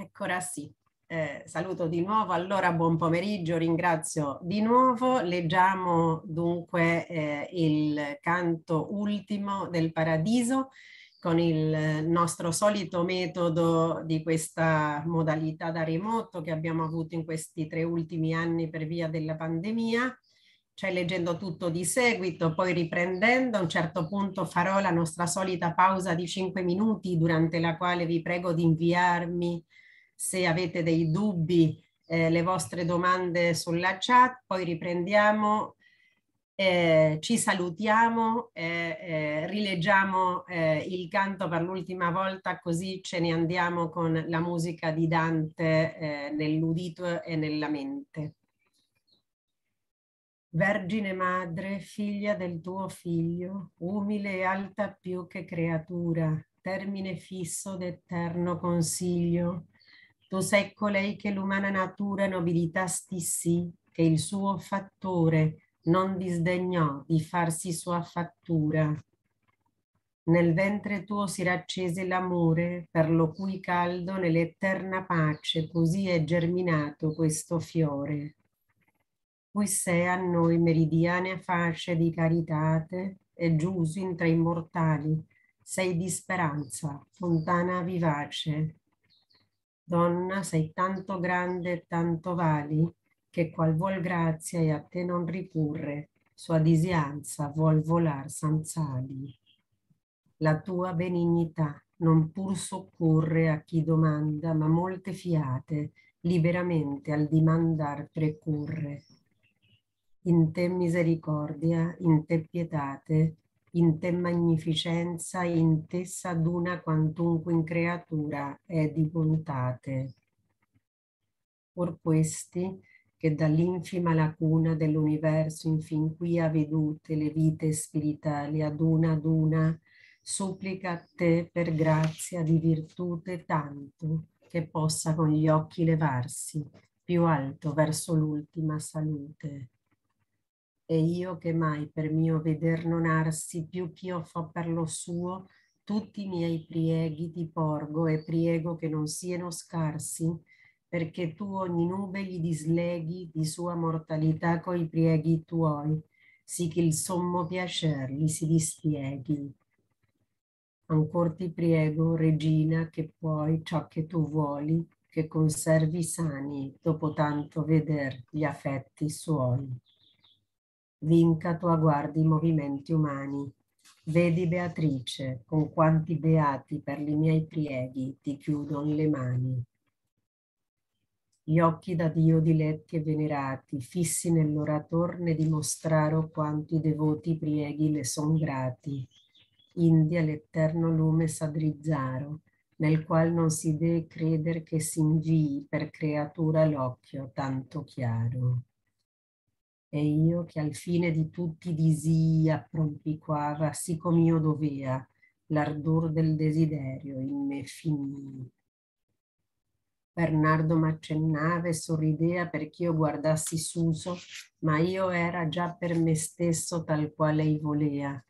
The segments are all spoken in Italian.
Eccola sì. Eh, saluto di nuovo, allora buon pomeriggio, ringrazio di nuovo. Leggiamo dunque eh, il canto ultimo del Paradiso con il nostro solito metodo di questa modalità da remoto che abbiamo avuto in questi tre ultimi anni per via della pandemia cioè leggendo tutto di seguito, poi riprendendo, a un certo punto farò la nostra solita pausa di cinque minuti durante la quale vi prego di inviarmi se avete dei dubbi, eh, le vostre domande sulla chat, poi riprendiamo, eh, ci salutiamo, eh, eh rileggiamo eh, il canto per l'ultima volta così ce ne andiamo con la musica di Dante eh, nell'udito e nella mente. Vergine madre, figlia del tuo figlio, umile e alta più che creatura, termine fisso d'eterno consiglio, tu sei colei che l'umana natura nobilitasti sì, che il suo fattore non disdegnò di farsi sua fattura. Nel ventre tuo si raccese l'amore, per lo cui caldo nell'eterna pace così è germinato questo fiore cui sei a noi meridiane fasce di caritate e giuso in tre immortali, sei di speranza, fontana vivace. Donna, sei tanto grande e tanto vali, che qual vuol grazia e a te non ricurre, sua disianza vuol volar sanzali. La tua benignità non pur soccorre a chi domanda, ma molte fiate liberamente al dimandar precurre in te misericordia, in te pietate, in te magnificenza, in te s'aduna quantunque in creatura è di bontate. Or questi, che dall'infima lacuna dell'universo infin qui ha vedute le vite spiritali ad una ad una, supplica a te per grazia di virtute tanto che possa con gli occhi levarsi più alto verso l'ultima salute e io che mai per mio veder non arsi più ch'io fo per lo suo, tutti i miei prieghi ti porgo e priego che non siano scarsi, perché tu ogni nube gli disleghi di sua mortalità coi prieghi tuoi, sì che il sommo piacer gli si dispieghi. Ancor ti priego, Regina, che puoi ciò che tu vuoli, che conservi sani dopo tanto veder gli affetti suoi vinca tua guardi i movimenti umani. Vedi Beatrice, con quanti beati per i miei prieghi ti chiudon le mani. Gli occhi da Dio diletti e venerati, fissi nell'orator ne dimostraro quanto i devoti prieghi le son grati. India l'eterno lume s'adrizzaro, nel qual non si dee creder che si invii per creatura l'occhio tanto chiaro e io che al fine di tutti disia prompiquava, sì come io dovea, l'ardor del desiderio in me finì. Bernardo m'accennava e sorridea perch'io guardassi suso, ma io era già per me stesso tal quale ei volea,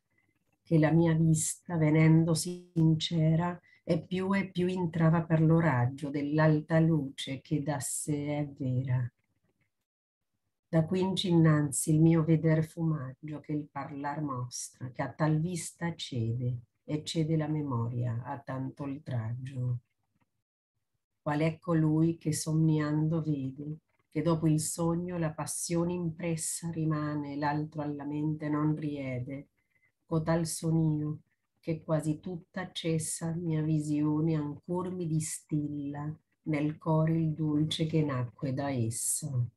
che la mia vista, venendo sincera, e più e più intrava per lo raggio dell'alta luce che da sé è vera da quinci innanzi il mio veder fumaggio che il parlar mostra, che a tal vista cede e cede la memoria a tanto oltraggio. Qual è colui che somniando vede, che dopo il sogno la passione impressa rimane, l'altro alla mente non riede, cotal son io, che quasi tutta cessa mia visione ancor mi distilla nel core il dolce che nacque da esso.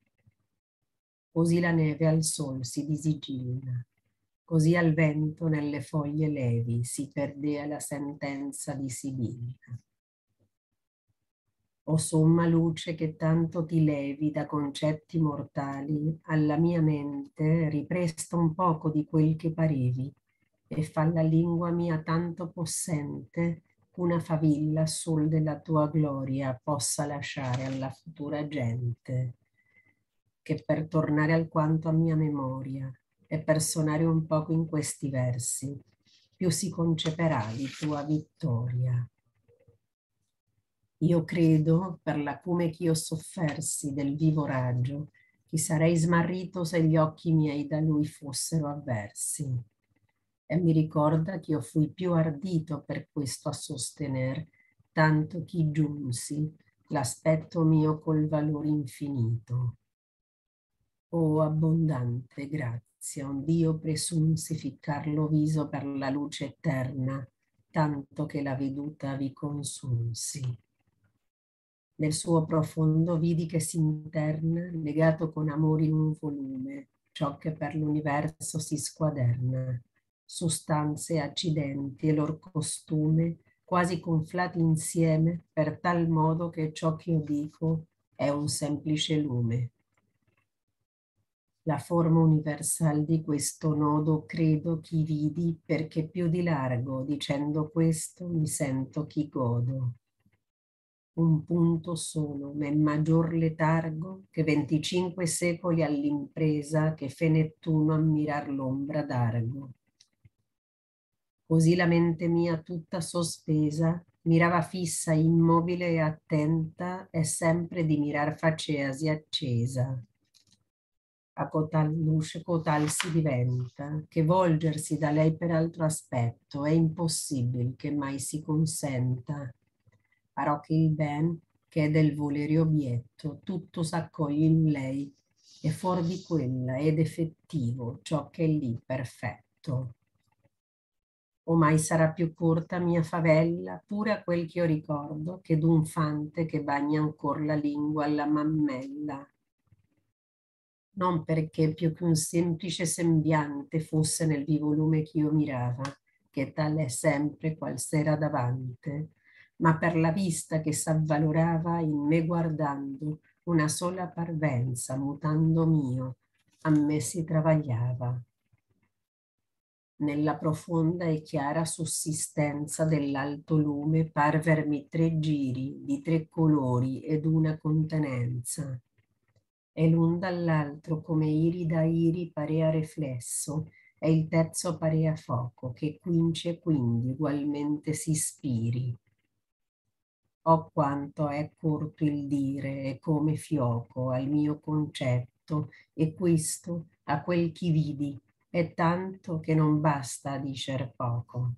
Così la neve al sol si disigilla, così al vento nelle foglie levi si perdea la sentenza di Sibilla. O somma luce che tanto ti levi da concetti mortali, alla mia mente ripresta un poco di quel che parevi e fa la lingua mia tanto possente una favilla sul della tua gloria possa lasciare alla futura gente che per tornare alquanto a mia memoria e per suonare un poco in questi versi, più si conceperà di tua vittoria. Io credo, per l'acume ch'io soffersi del vivo raggio, che sarei smarrito se gli occhi miei da lui fossero avversi. E mi ricorda che io fui più ardito per questo a sostener, tanto chi giunsi, l'aspetto mio col valore infinito. O abbondante grazia, un Dio presunsi ficcarlo viso per la luce eterna, tanto che la veduta vi consunsi. Nel suo profondo vidi che si interna, legato con amore in un volume, ciò che per l'universo si squaderna, sostanze accidenti e lor costume, quasi conflati insieme, per tal modo che ciò che io dico è un semplice lume. La forma universal di questo nodo credo chi vidi perché più di largo, dicendo questo, mi sento chi godo un punto solo, nel maggior letargo che venticinque secoli all'impresa che fe Nettuno a mirar l'ombra d'argo. Così la mente mia tutta sospesa mirava fissa, immobile e attenta e sempre di mirar faceasi accesa. A cotal luce cotal si diventa, che volgersi da lei per altro aspetto è impossibile che mai si consenta farò che il ben che è del volere obietto, tutto s'accoglie in lei e fuori di quella ed effettivo ciò che è lì perfetto. O mai sarà più corta mia favella, pure a quel che io ricordo, che d'un fante che bagna ancor la lingua alla mammella. Non perché più che un semplice sembiante fosse nel vivo lume che io mirava, che tal è sempre qual sera davante, ma per la vista che s'avvalorava in me guardando una sola parvenza, mutando mio, a me si travagliava. Nella profonda e chiara sussistenza dell'alto lume parvermi tre giri di tre colori ed una contenenza. E l'un dall'altro come iri da iri parea riflesso, e il terzo parea fuoco, che quince quindi ugualmente si spiri Oh quanto è corto il dire e come fioco al mio concetto e questo a quel chi vidi è tanto che non basta dicer poco.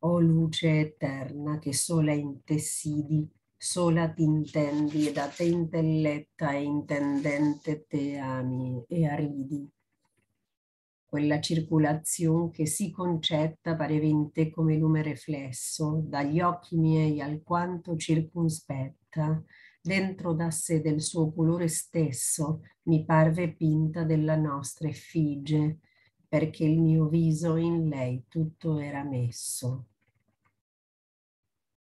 O luce eterna che sola intessidi, sola t'intendi e da te intelletta e intendente te ami e aridi quella circolazione che si concetta pareva in te come lume riflesso, dagli occhi miei alquanto circunspetta, dentro da sé del suo colore stesso mi parve pinta della nostra effigie, perché il mio viso in lei tutto era messo.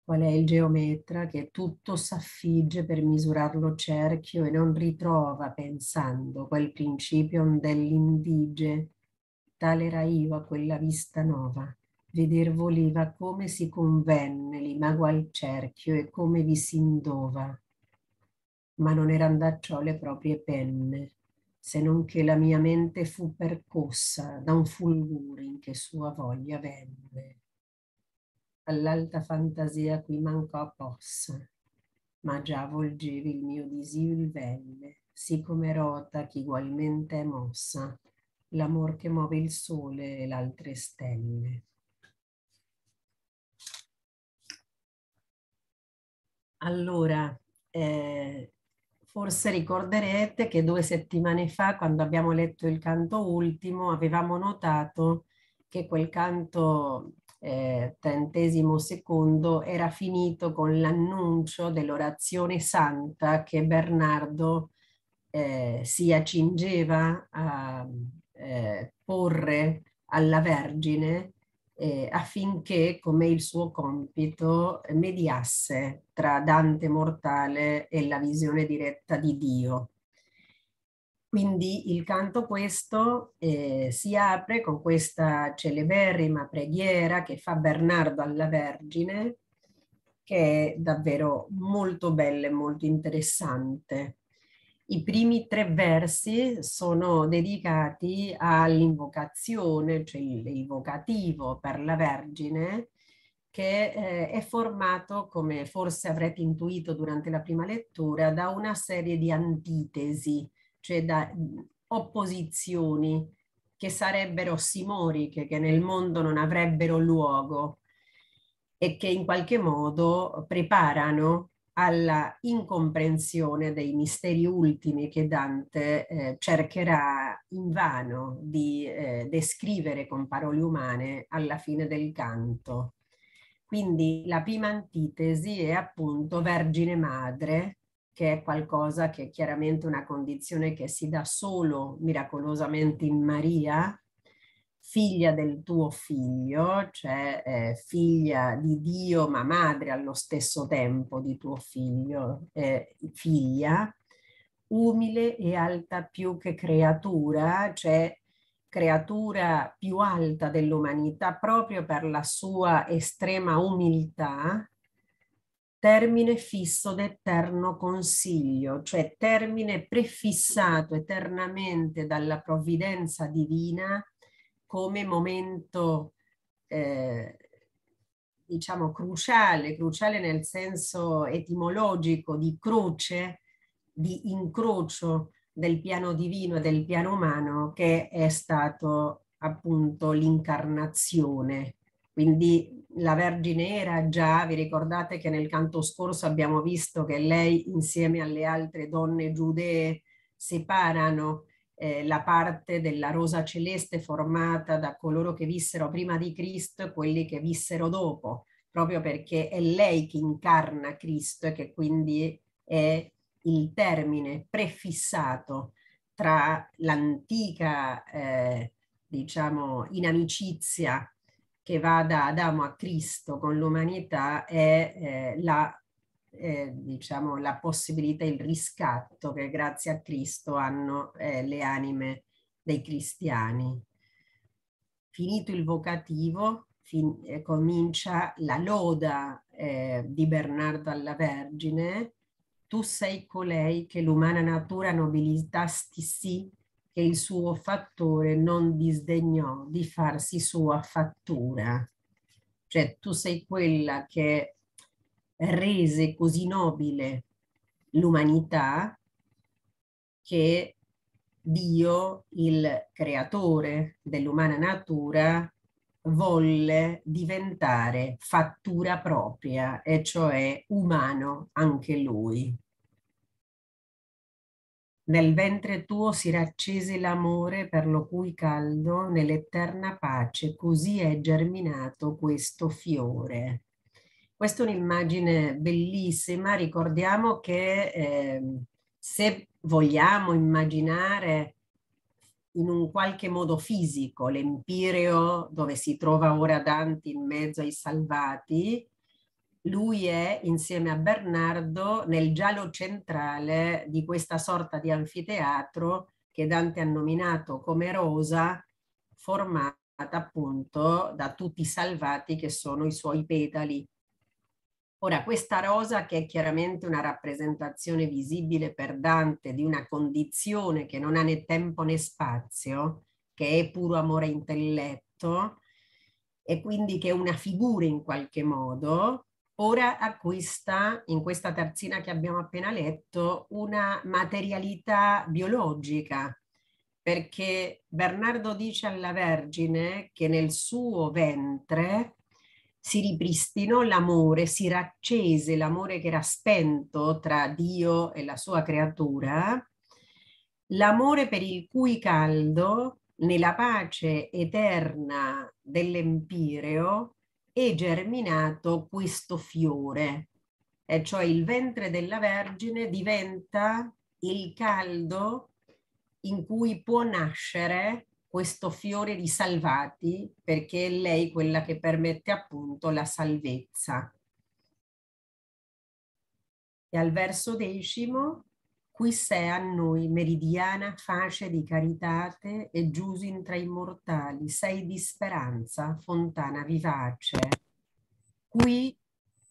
Qual è il geometra che tutto s'affigge per misurarlo cerchio e non ritrova, pensando, quel principio dell'indige, Tale era io a quella vista nova. Veder voleva come si convenne l'imago al cerchio e come vi si indova. Ma non eran da ciò le proprie penne, se non che la mia mente fu percossa da un fulgure in che sua voglia venne. All'alta fantasia qui mancò possa, ma già volgevi il mio disio il velle, sì come rota che ugualmente è mossa l'amor che muove il sole e le altre stelle. Allora, eh, forse ricorderete che due settimane fa, quando abbiamo letto il canto ultimo, avevamo notato che quel canto eh, trentesimo secondo era finito con l'annuncio dell'orazione santa che Bernardo eh, si accingeva a, eh, porre alla Vergine eh, affinché, come il suo compito, mediasse tra Dante mortale e la visione diretta di Dio. Quindi il canto questo eh, si apre con questa celeberrima preghiera che fa Bernardo alla Vergine, che è davvero molto bella e molto interessante. I primi tre versi sono dedicati all'invocazione, cioè il vocativo per la Vergine, che eh, è formato, come forse avrete intuito durante la prima lettura, da una serie di antitesi, cioè da opposizioni che sarebbero simoriche, che nel mondo non avrebbero luogo e che in qualche modo preparano alla incomprensione dei misteri ultimi che Dante eh, cercherà invano di eh, descrivere con parole umane alla fine del canto. Quindi la prima antitesi è appunto Vergine Madre, che è qualcosa che è chiaramente una condizione che si dà solo miracolosamente in Maria, figlia del tuo figlio, cioè eh, figlia di Dio ma madre allo stesso tempo di tuo figlio, eh, figlia, umile e alta più che creatura, cioè creatura più alta dell'umanità proprio per la sua estrema umiltà, termine fisso d'eterno consiglio, cioè termine prefissato eternamente dalla provvidenza divina come momento eh, diciamo cruciale, cruciale nel senso etimologico di croce, di incrocio del piano divino e del piano umano che è stato appunto l'incarnazione. Quindi la Vergine era già, vi ricordate che nel canto scorso abbiamo visto che lei insieme alle altre donne giudee separano eh, la parte della rosa celeste formata da coloro che vissero prima di Cristo e quelli che vissero dopo, proprio perché è lei che incarna Cristo e che quindi è il termine prefissato tra l'antica, eh, diciamo, inimicizia che va da Adamo a Cristo con l'umanità e eh, la, eh, diciamo, la possibilità, il riscatto che grazie a Cristo hanno eh, le anime dei cristiani. Finito il vocativo, fin, eh, comincia la loda eh, di Bernardo alla Vergine, tu sei colei che l'umana natura nobilitasti sì, che il suo fattore non disdegnò di farsi sua fattura. Cioè tu sei quella che rese così nobile l'umanità che Dio, il creatore dell'umana natura, volle diventare fattura propria, e cioè umano anche lui. Nel ventre tuo si raccese l'amore per lo cui caldo nell'eterna pace, così è germinato questo fiore. Questa è un'immagine bellissima, ricordiamo che eh, se vogliamo immaginare in un qualche modo fisico l'Empireo dove si trova ora Dante in mezzo ai salvati, lui è insieme a Bernardo nel giallo centrale di questa sorta di anfiteatro che Dante ha nominato come rosa, formata appunto da tutti i salvati che sono i suoi petali. Ora, questa rosa che è chiaramente una rappresentazione visibile per Dante di una condizione che non ha né tempo né spazio, che è puro amore intelletto, e quindi che è una figura in qualche modo, ora acquista, in questa terzina che abbiamo appena letto, una materialità biologica, perché Bernardo dice alla Vergine che nel suo ventre si ripristinò l'amore, si raccese l'amore che era spento tra Dio e la sua creatura, l'amore per il cui caldo nella pace eterna dell'Empireo è germinato questo fiore, e cioè il ventre della Vergine diventa il caldo in cui può nascere questo fiore di salvati perché è lei quella che permette appunto la salvezza. E al verso decimo, qui sei a noi meridiana face di caritate e giusin tra i mortali, sei di speranza, fontana vivace. Qui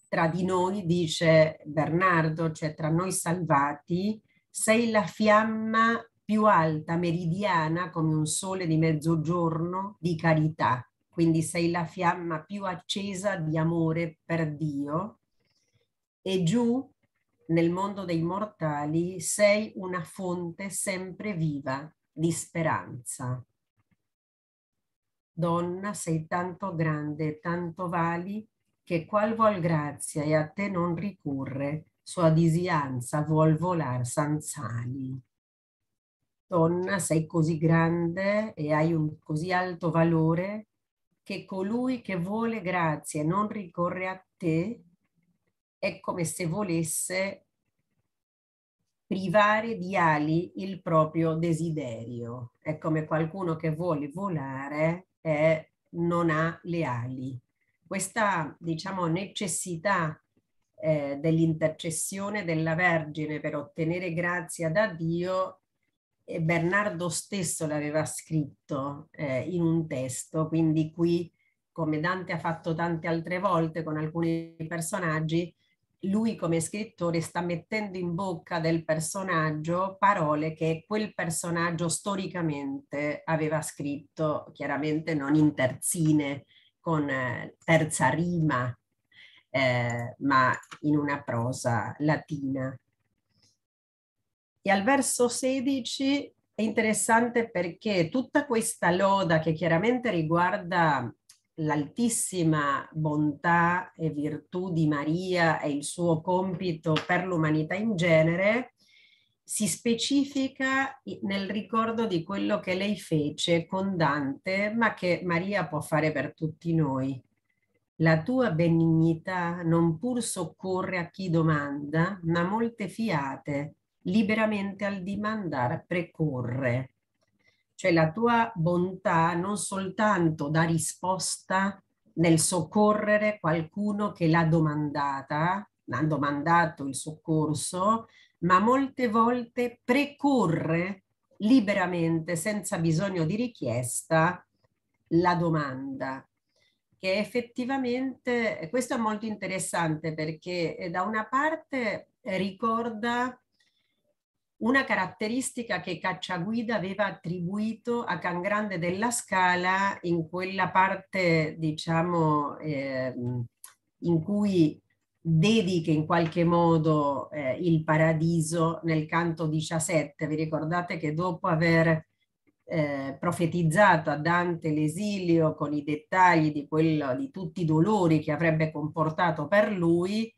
tra di noi, dice Bernardo, cioè tra noi salvati, sei la fiamma più alta, meridiana, come un sole di mezzogiorno, di carità. quindi sei la fiamma più accesa di amore per Dio, e giù nel mondo dei mortali sei una fonte sempre viva di speranza. Donna, sei tanto grande, tanto vali, che qual vuol grazia e a te non ricurre, sua disianza vuol volar sanzali. Donna, sei così grande e hai un così alto valore che colui che vuole grazia e non ricorre a te è come se volesse privare di ali il proprio desiderio. È come qualcuno che vuole volare e non ha le ali. Questa, diciamo, necessità eh, dell'intercessione della Vergine per ottenere grazia da Dio, e Bernardo stesso l'aveva scritto eh, in un testo, quindi qui, come Dante ha fatto tante altre volte con alcuni personaggi, lui come scrittore sta mettendo in bocca del personaggio parole che quel personaggio storicamente aveva scritto, chiaramente non in terzine, con eh, terza rima, eh, ma in una prosa latina. E al verso 16 è interessante perché tutta questa loda che chiaramente riguarda l'altissima bontà e virtù di Maria e il suo compito per l'umanità in genere, si specifica nel ricordo di quello che lei fece con Dante, ma che Maria può fare per tutti noi. La tua benignità non pur soccorre a chi domanda, ma molte fiate liberamente al dimandare precorre cioè la tua bontà non soltanto dà risposta nel soccorrere qualcuno che l'ha domandata, ha domandato il soccorso, ma molte volte precorre liberamente, senza bisogno di richiesta, la domanda. Che effettivamente, questo è molto interessante perché eh, da una parte ricorda una caratteristica che Cacciaguida aveva attribuito a Can Grande della Scala in quella parte, diciamo, eh, in cui dedica in qualche modo eh, il paradiso nel canto 17. Vi ricordate che dopo aver eh, profetizzato a Dante l'esilio con i dettagli di, quello, di tutti i dolori che avrebbe comportato per lui,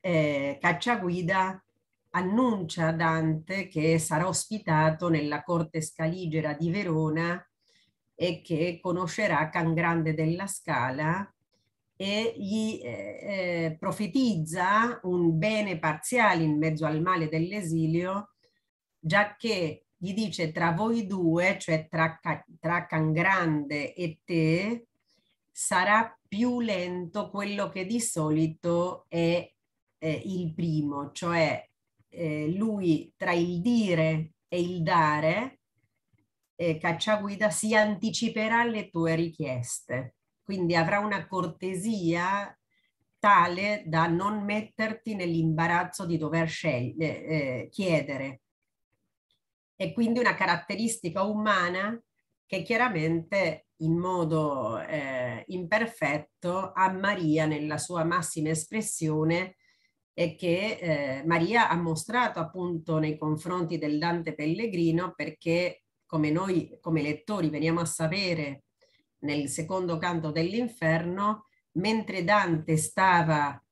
eh, Cacciaguida annuncia a Dante che sarà ospitato nella corte scaligera di Verona e che conoscerà Can Grande della Scala e gli eh, eh, profetizza un bene parziale in mezzo al male dell'esilio, già che gli dice tra voi due, cioè tra, tra Can Grande e te, sarà più lento quello che di solito è eh, il primo, cioè eh, lui tra il dire e il dare, eh, Cacciaguida si anticiperà alle tue richieste, quindi avrà una cortesia tale da non metterti nell'imbarazzo di dover scegliere, eh, chiedere. E quindi una caratteristica umana che chiaramente in modo eh, imperfetto a Maria nella sua massima espressione e che eh, Maria ha mostrato appunto nei confronti del Dante Pellegrino perché come noi come lettori veniamo a sapere nel secondo canto dell'inferno, mentre Dante stava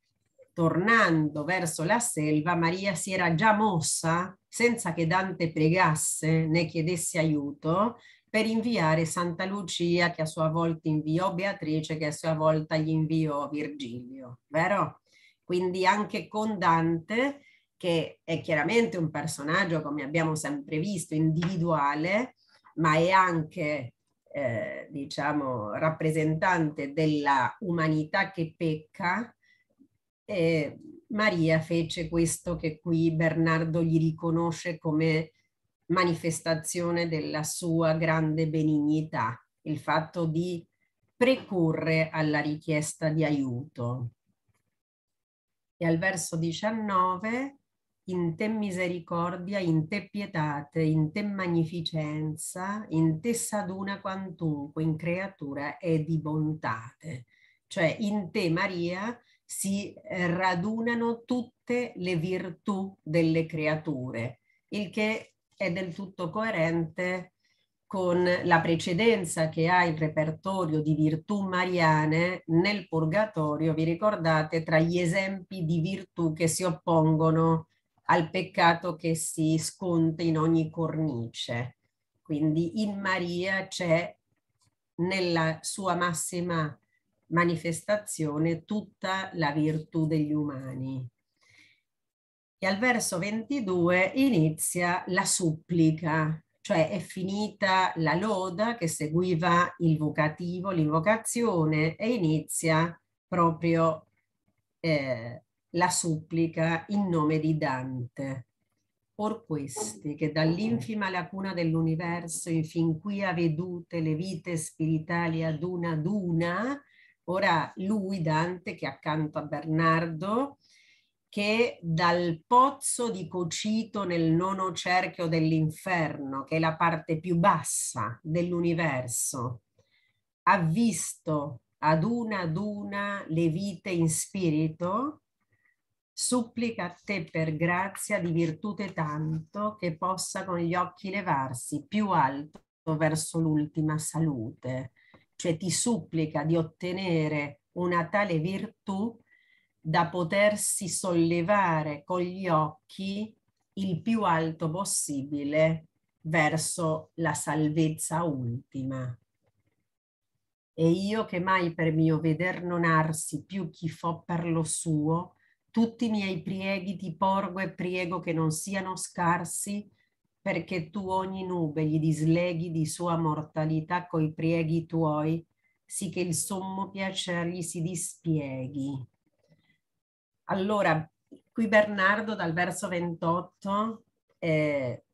tornando verso la selva, Maria si era già mossa senza che Dante pregasse né chiedesse aiuto per inviare Santa Lucia che a sua volta inviò Beatrice che a sua volta gli inviò Virgilio, vero? Quindi anche con Dante, che è chiaramente un personaggio, come abbiamo sempre visto, individuale, ma è anche, eh, diciamo, rappresentante della umanità che pecca, eh, Maria fece questo che qui Bernardo gli riconosce come manifestazione della sua grande benignità, il fatto di precurre alla richiesta di aiuto. E al verso 19 in te misericordia, in te pietate, in te magnificenza, in te saduna quantunque in creatura è di bontate. Cioè in te Maria si radunano tutte le virtù delle creature, il che è del tutto coerente con la precedenza che ha il repertorio di virtù mariane nel purgatorio, vi ricordate, tra gli esempi di virtù che si oppongono al peccato che si sconta in ogni cornice. Quindi in Maria c'è nella sua massima manifestazione tutta la virtù degli umani. E al verso 22 inizia la supplica, cioè è finita la loda che seguiva il vocativo, l'invocazione e inizia proprio eh, la supplica in nome di Dante. Or questi che dall'infima lacuna dell'universo infin qui ha vedute le vite spiritali ad una ad una, ora lui Dante che accanto a Bernardo che dal pozzo di Cocito nel nono cerchio dell'inferno, che è la parte più bassa dell'universo, ha visto ad una ad una le vite in spirito, supplica a te per grazia di virtute tanto che possa con gli occhi levarsi più alto verso l'ultima salute, cioè ti supplica di ottenere una tale virtù da potersi sollevare con gli occhi il più alto possibile verso la salvezza ultima. E io che mai per mio veder non arsi più chi fo per lo suo, tutti i miei prieghi ti porgo e priego che non siano scarsi, perché tu ogni nube gli disleghi di sua mortalità coi prieghi tuoi, sì che il sommo piacere gli si dispieghi. Allora, qui Bernardo dal verso 28 eh,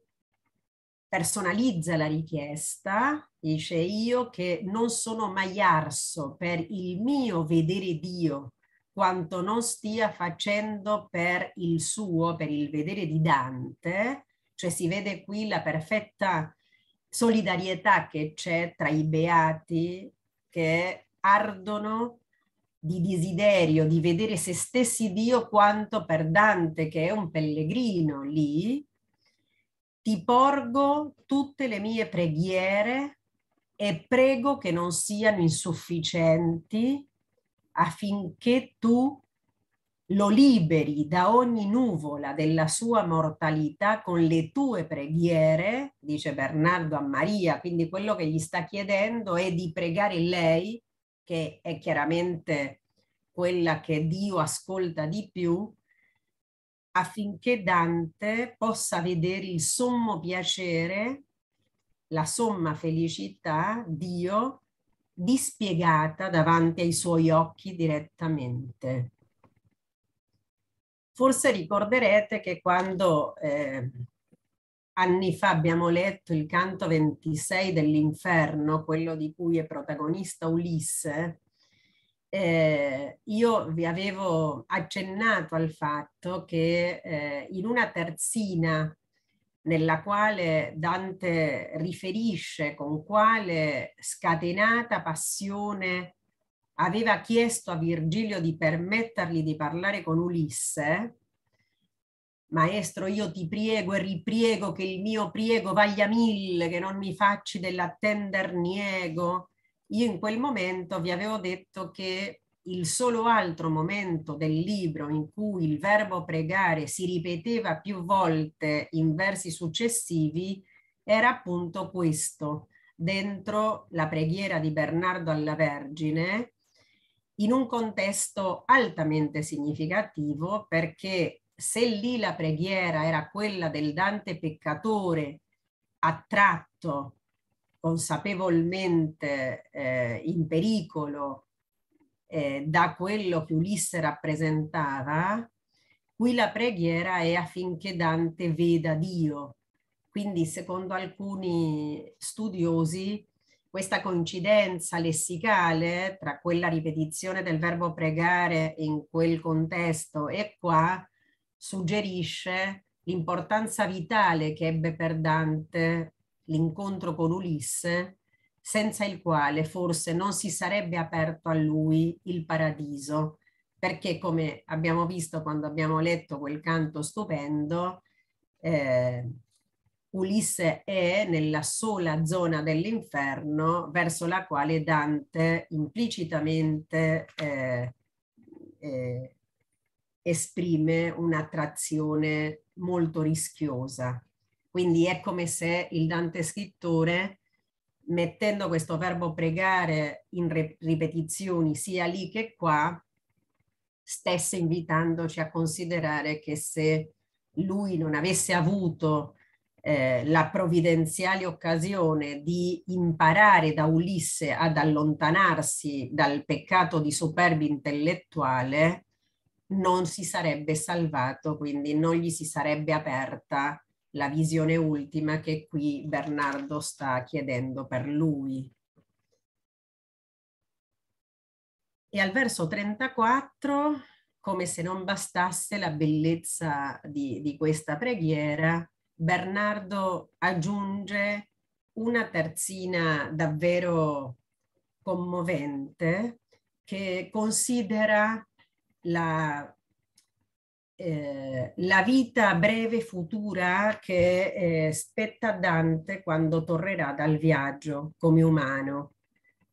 personalizza la richiesta, dice io che non sono mai arso per il mio vedere Dio quanto non stia facendo per il suo, per il vedere di Dante, cioè si vede qui la perfetta solidarietà che c'è tra i beati che ardono di desiderio di vedere se stessi Dio quanto per Dante che è un pellegrino lì, ti porgo tutte le mie preghiere e prego che non siano insufficienti affinché tu lo liberi da ogni nuvola della sua mortalità con le tue preghiere, dice Bernardo a Maria, quindi quello che gli sta chiedendo è di pregare lei che è chiaramente quella che Dio ascolta di più, affinché Dante possa vedere il sommo piacere, la somma felicità, Dio, dispiegata davanti ai suoi occhi direttamente. Forse ricorderete che quando eh, anni fa abbiamo letto il canto 26 dell'inferno, quello di cui è protagonista Ulisse, eh, io vi avevo accennato al fatto che eh, in una terzina nella quale Dante riferisce con quale scatenata passione aveva chiesto a Virgilio di permettergli di parlare con Ulisse, Maestro, io ti priego e ripriego che il mio priego vaglia mille, che non mi facci dell'attender niego. Io in quel momento vi avevo detto che il solo altro momento del libro in cui il verbo pregare si ripeteva più volte in versi successivi era appunto questo, dentro la preghiera di Bernardo alla Vergine, in un contesto altamente significativo perché se lì la preghiera era quella del Dante peccatore attratto consapevolmente eh, in pericolo eh, da quello che Ulisse rappresentava, qui la preghiera è affinché Dante veda Dio. Quindi secondo alcuni studiosi questa coincidenza lessicale tra quella ripetizione del verbo pregare in quel contesto e qua suggerisce l'importanza vitale che ebbe per Dante l'incontro con Ulisse, senza il quale forse non si sarebbe aperto a lui il paradiso, perché come abbiamo visto quando abbiamo letto quel canto stupendo, eh, Ulisse è nella sola zona dell'inferno verso la quale Dante implicitamente eh, eh, esprime un'attrazione molto rischiosa. Quindi è come se il Dante scrittore, mettendo questo verbo pregare in ripetizioni sia lì che qua, stesse invitandoci a considerare che se lui non avesse avuto eh, la provvidenziale occasione di imparare da Ulisse ad allontanarsi dal peccato di superbi intellettuale, non si sarebbe salvato, quindi non gli si sarebbe aperta la visione ultima che qui Bernardo sta chiedendo per lui. E al verso 34, come se non bastasse la bellezza di, di questa preghiera, Bernardo aggiunge una terzina davvero commovente che considera la, eh, la vita breve futura che eh, spetta a Dante quando tornerà dal viaggio come umano.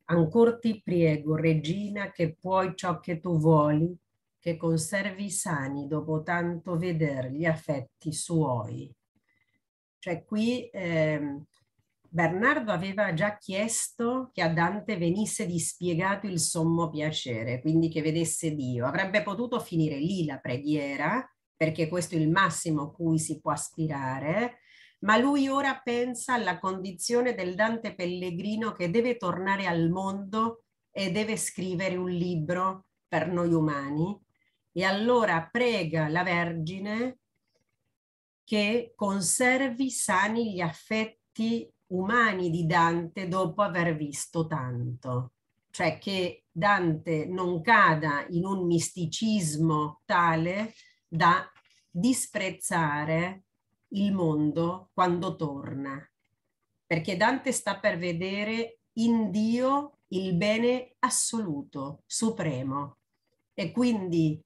Ancora ti prego, regina, che puoi ciò che tu vuoli, che conservi sani dopo tanto veder gli affetti suoi. Cioè qui eh, Bernardo aveva già chiesto che a Dante venisse dispiegato il sommo piacere, quindi che vedesse Dio. Avrebbe potuto finire lì la preghiera, perché questo è il massimo a cui si può aspirare, ma lui ora pensa alla condizione del Dante pellegrino che deve tornare al mondo e deve scrivere un libro per noi umani e allora prega la Vergine che conservi sani gli affetti umani di Dante dopo aver visto tanto, cioè che Dante non cada in un misticismo tale da disprezzare il mondo quando torna, perché Dante sta per vedere in Dio il bene assoluto, supremo. E quindi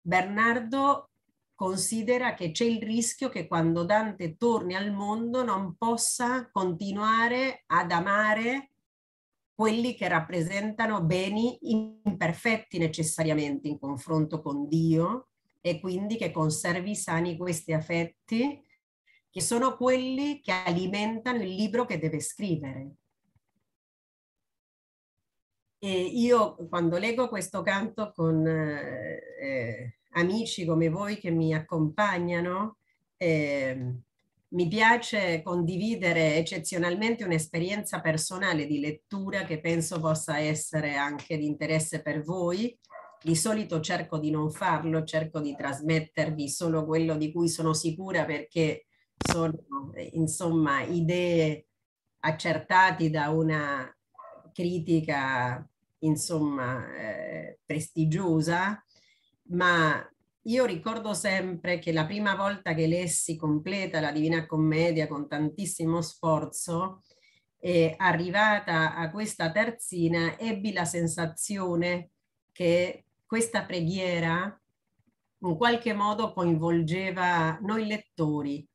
Bernardo considera che c'è il rischio che quando Dante torni al mondo non possa continuare ad amare quelli che rappresentano beni imperfetti necessariamente in confronto con Dio e quindi che conservi sani questi affetti che sono quelli che alimentano il libro che deve scrivere. E io quando leggo questo canto con eh, amici come voi che mi accompagnano. Eh, mi piace condividere eccezionalmente un'esperienza personale di lettura che penso possa essere anche di interesse per voi. Di solito cerco di non farlo, cerco di trasmettervi solo quello di cui sono sicura perché sono insomma idee accertati da una critica insomma eh, prestigiosa ma io ricordo sempre che la prima volta che lessi completa la Divina Commedia con tantissimo sforzo, eh, arrivata a questa terzina, ebbi la sensazione che questa preghiera in qualche modo coinvolgeva noi lettori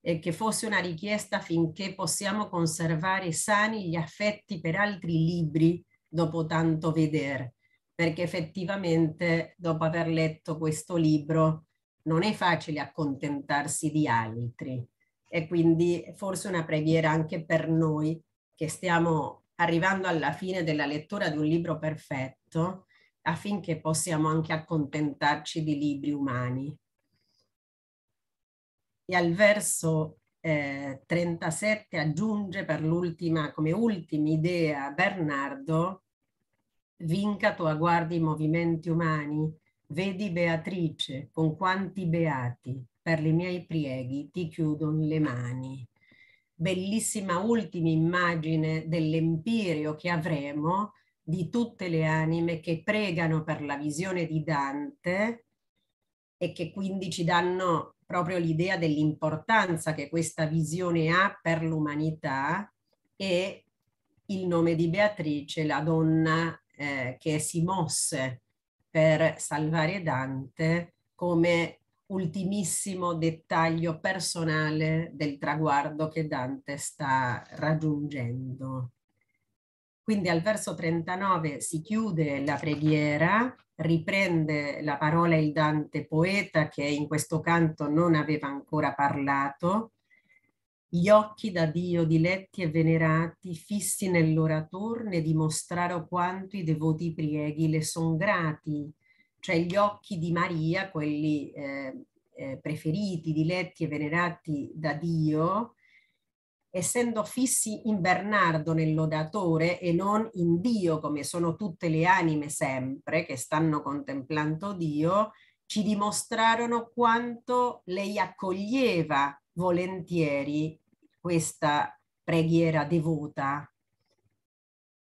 e che fosse una richiesta affinché possiamo conservare sani gli affetti per altri libri dopo tanto vedere perché effettivamente dopo aver letto questo libro non è facile accontentarsi di altri e quindi forse una preghiera anche per noi che stiamo arrivando alla fine della lettura di un libro perfetto affinché possiamo anche accontentarci di libri umani. E al verso eh, 37 aggiunge per l'ultima, come ultima idea Bernardo, vinca tu aguardi i movimenti umani, vedi Beatrice, con quanti beati, per i miei prieghi ti chiudono le mani. Bellissima ultima immagine dell'empirio che avremo di tutte le anime che pregano per la visione di Dante e che quindi ci danno proprio l'idea dell'importanza che questa visione ha per l'umanità e il nome di Beatrice, la donna eh, che si mosse per salvare Dante come ultimissimo dettaglio personale del traguardo che Dante sta raggiungendo. Quindi al verso 39 si chiude la preghiera, riprende la parola il Dante poeta che in questo canto non aveva ancora parlato, gli occhi da Dio diletti e venerati, fissi nell'oratorne, dimostraro quanto i devoti prieghi le son grati, cioè gli occhi di Maria, quelli eh, eh, preferiti, diletti e venerati da Dio, essendo fissi in Bernardo nell'odatore e non in Dio, come sono tutte le anime sempre che stanno contemplando Dio, ci dimostrarono quanto lei accoglieva volentieri questa preghiera devota.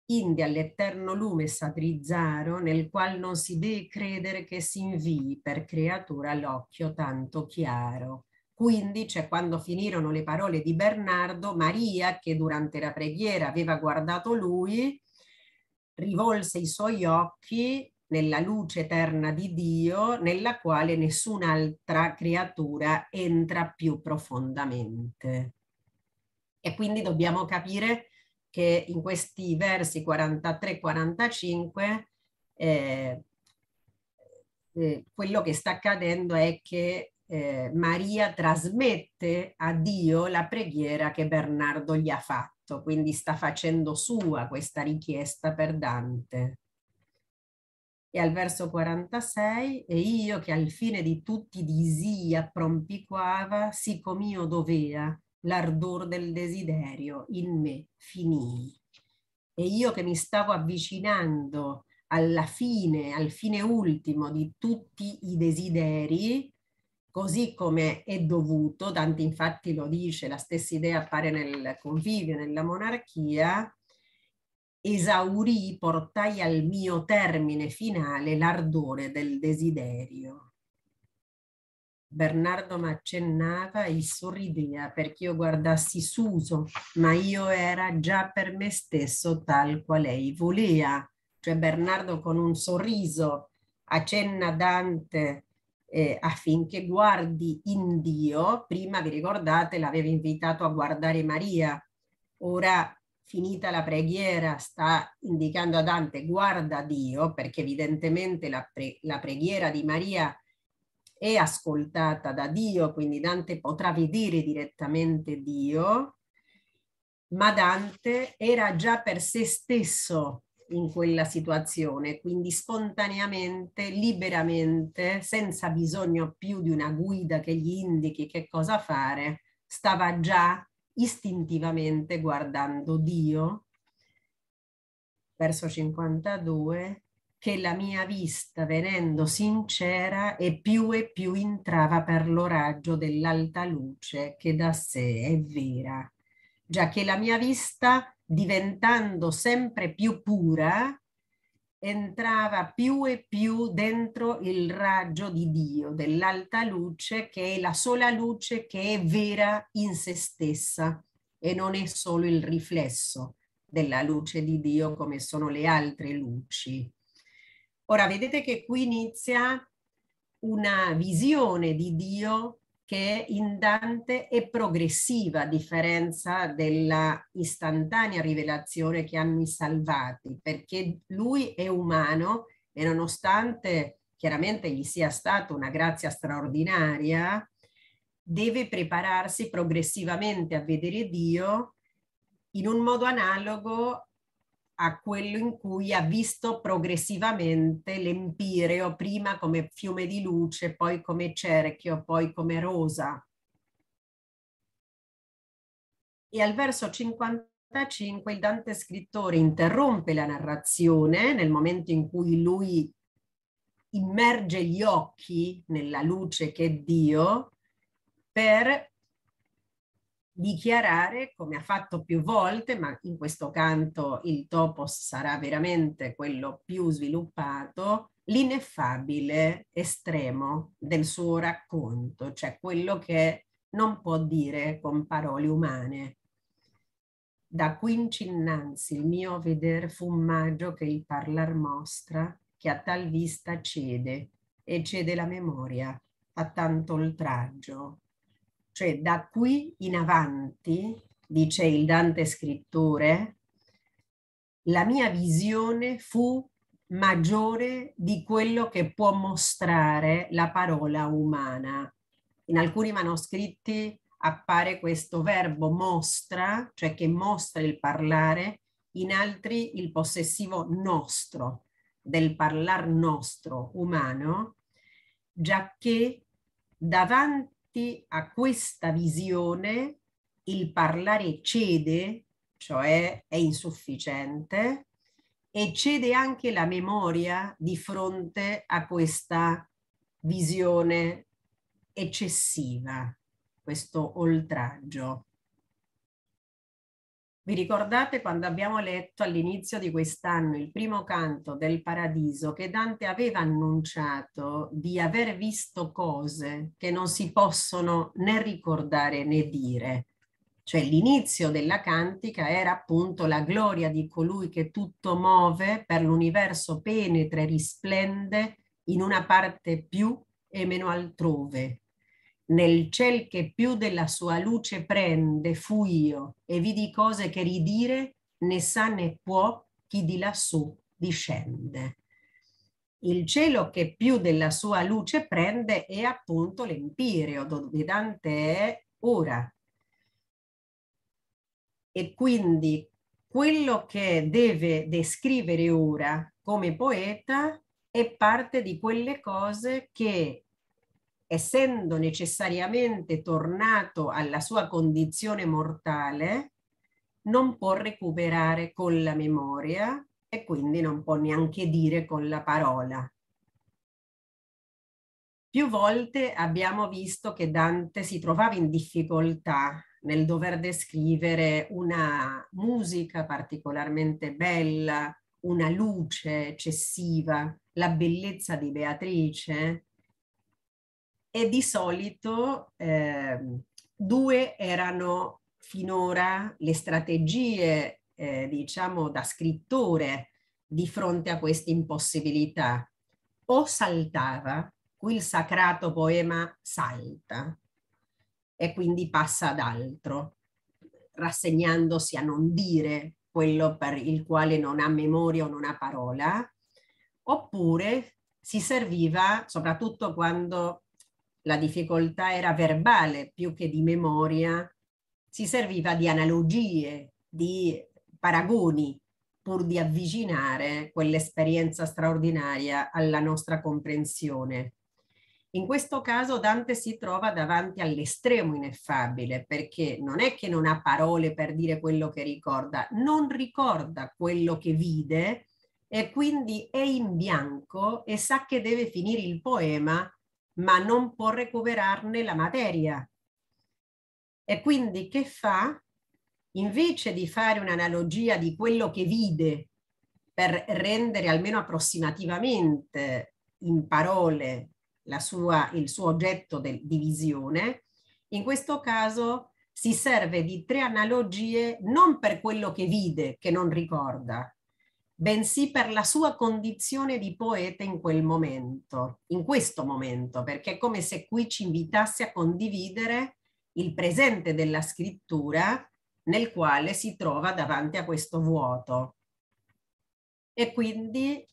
Indi all'eterno lume s'adrizzaro, nel qual non si deve credere che si invii per creatura l'occhio tanto chiaro. Quindi, cioè, quando finirono le parole di Bernardo, Maria, che durante la preghiera aveva guardato lui, rivolse i suoi occhi nella luce eterna di Dio, nella quale nessun'altra creatura entra più profondamente. E quindi dobbiamo capire che in questi versi 43-45 eh, eh, quello che sta accadendo è che eh, Maria trasmette a Dio la preghiera che Bernardo gli ha fatto, quindi sta facendo sua questa richiesta per Dante. E al verso 46, e io che al fine di tutti disia prompiquava, sicom'io dovea, l'ardor del desiderio in me finì. E io che mi stavo avvicinando alla fine, al fine ultimo di tutti i desideri, così come è dovuto, Dante infatti lo dice, la stessa idea appare nel convivio, nella monarchia, esaurì, portai al mio termine finale l'ardore del desiderio. Bernardo mi accennava e sorrideva perché io guardassi Suso, ma io era già per me stesso tal qual lei voleva. Cioè Bernardo con un sorriso accenna Dante eh, affinché guardi in Dio. Prima vi ricordate l'aveva invitato a guardare Maria. Ora finita la preghiera sta indicando a Dante guarda Dio perché evidentemente la, pre la preghiera di Maria è ascoltata da Dio, quindi Dante potrà vedere direttamente Dio, ma Dante era già per se stesso in quella situazione, quindi spontaneamente, liberamente, senza bisogno più di una guida che gli indichi che cosa fare, stava già istintivamente guardando Dio. Verso 52 che la mia vista, venendo sincera, e più e più intrava per lo raggio dell'alta luce che da sé è vera, già che la mia vista, diventando sempre più pura, entrava più e più dentro il raggio di Dio, dell'alta luce, che è la sola luce che è vera in se stessa e non è solo il riflesso della luce di Dio come sono le altre luci. Ora vedete che qui inizia una visione di Dio che in Dante è progressiva a differenza della istantanea rivelazione che hanno i salvati, perché lui è umano e nonostante chiaramente gli sia stata una grazia straordinaria, deve prepararsi progressivamente a vedere Dio in un modo analogo a quello in cui ha visto progressivamente l'empireo, prima come fiume di luce, poi come cerchio, poi come rosa. E al verso 55 il Dante scrittore interrompe la narrazione nel momento in cui lui immerge gli occhi nella luce che è Dio per dichiarare, come ha fatto più volte, ma in questo canto il topos sarà veramente quello più sviluppato, l'ineffabile estremo del suo racconto, cioè quello che non può dire con parole umane. Da quinci innanzi il mio veder fummaggio che il parlar mostra, che a tal vista cede, e cede la memoria a tanto oltraggio. Cioè da qui in avanti, dice il Dante scrittore, la mia visione fu maggiore di quello che può mostrare la parola umana. In alcuni manoscritti appare questo verbo mostra, cioè che mostra il parlare, in altri il possessivo nostro, del parlar nostro umano, giacché davanti a questa visione il parlare cede, cioè è insufficiente, e cede anche la memoria di fronte a questa visione eccessiva, questo oltraggio. Vi ricordate quando abbiamo letto all'inizio di quest'anno il primo canto del Paradiso che Dante aveva annunciato di aver visto cose che non si possono né ricordare né dire. Cioè l'inizio della cantica era appunto la gloria di colui che tutto muove, per l'universo penetra e risplende in una parte più e meno altrove, nel ciel che più della sua luce prende fu io e vidi cose che ridire né sa né può chi di lassù discende. Il cielo che più della sua luce prende è appunto l'empireo, dove Dante è ora. E quindi quello che deve descrivere ora come poeta è parte di quelle cose che essendo necessariamente tornato alla sua condizione mortale, non può recuperare con la memoria e quindi non può neanche dire con la parola. Più volte abbiamo visto che Dante si trovava in difficoltà nel dover descrivere una musica particolarmente bella, una luce eccessiva, la bellezza di Beatrice, e di solito eh, due erano finora le strategie, eh, diciamo, da scrittore di fronte a questa impossibilità. O saltava, qui il sacrato poema salta e quindi passa ad altro, rassegnandosi a non dire quello per il quale non ha memoria o non ha parola, oppure si serviva, soprattutto quando la difficoltà era verbale più che di memoria, si serviva di analogie, di paragoni, pur di avvicinare quell'esperienza straordinaria alla nostra comprensione. In questo caso Dante si trova davanti all'estremo ineffabile perché non è che non ha parole per dire quello che ricorda, non ricorda quello che vide e quindi è in bianco e sa che deve finire il poema ma non può recuperarne la materia. E quindi che fa? Invece di fare un'analogia di quello che vide per rendere almeno approssimativamente in parole sua, il suo oggetto del, di visione, in questo caso si serve di tre analogie non per quello che vide, che non ricorda, bensì per la sua condizione di poeta in quel momento, in questo momento, perché è come se qui ci invitasse a condividere il presente della scrittura nel quale si trova davanti a questo vuoto. E quindi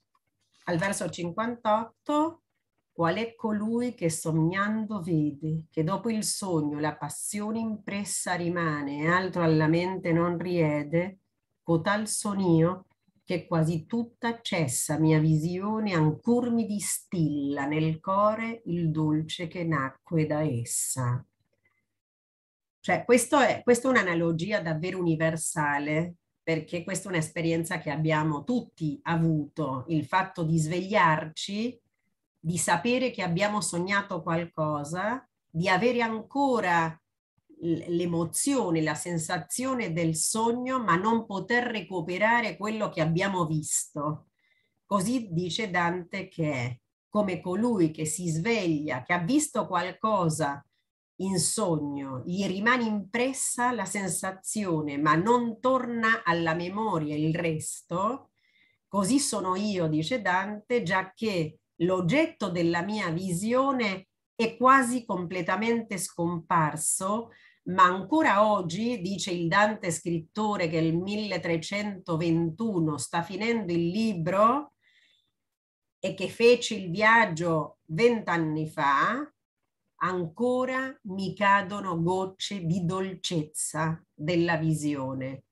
al verso 58, qual è colui che sognando vede, che dopo il sogno la passione impressa rimane e altro alla mente non riede, cotal son io che quasi tutta cessa mia visione ancor mi distilla nel core il dolce che nacque da essa. Cioè, questo è, questa è un'analogia davvero universale, perché questa è un'esperienza che abbiamo tutti avuto, il fatto di svegliarci, di sapere che abbiamo sognato qualcosa, di avere ancora l'emozione, la sensazione del sogno, ma non poter recuperare quello che abbiamo visto. Così dice Dante che è come colui che si sveglia, che ha visto qualcosa in sogno, gli rimane impressa la sensazione, ma non torna alla memoria il resto, così sono io, dice Dante, già che l'oggetto della mia visione è quasi completamente scomparso, ma ancora oggi, dice il Dante scrittore che nel 1321 sta finendo il libro e che fece il viaggio vent'anni fa, ancora mi cadono gocce di dolcezza della visione.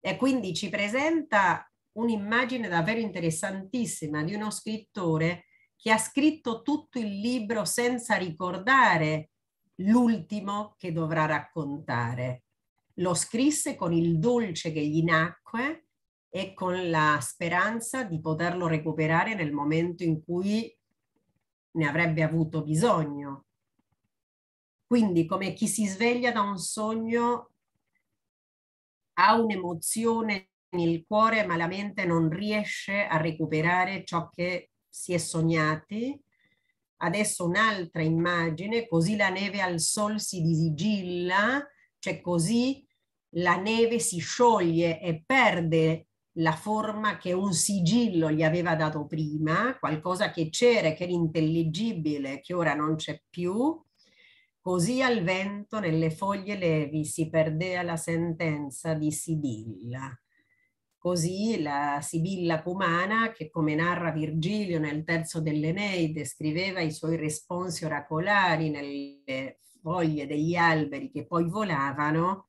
E quindi ci presenta un'immagine davvero interessantissima di uno scrittore che ha scritto tutto il libro senza ricordare l'ultimo che dovrà raccontare. Lo scrisse con il dolce che gli nacque e con la speranza di poterlo recuperare nel momento in cui ne avrebbe avuto bisogno. Quindi come chi si sveglia da un sogno ha un'emozione nel cuore ma la mente non riesce a recuperare ciò che si è sognati. Adesso un'altra immagine, così la neve al sol si disigilla, cioè così la neve si scioglie e perde la forma che un sigillo gli aveva dato prima, qualcosa che c'era, che era intelligibile, che ora non c'è più, Così al vento nelle foglie levi si perdea la sentenza di Sibilla. Così la Sibilla Cumana, che come narra Virgilio nel terzo dell'Eneide, scriveva i suoi responsi oracolari nelle foglie degli alberi che poi volavano,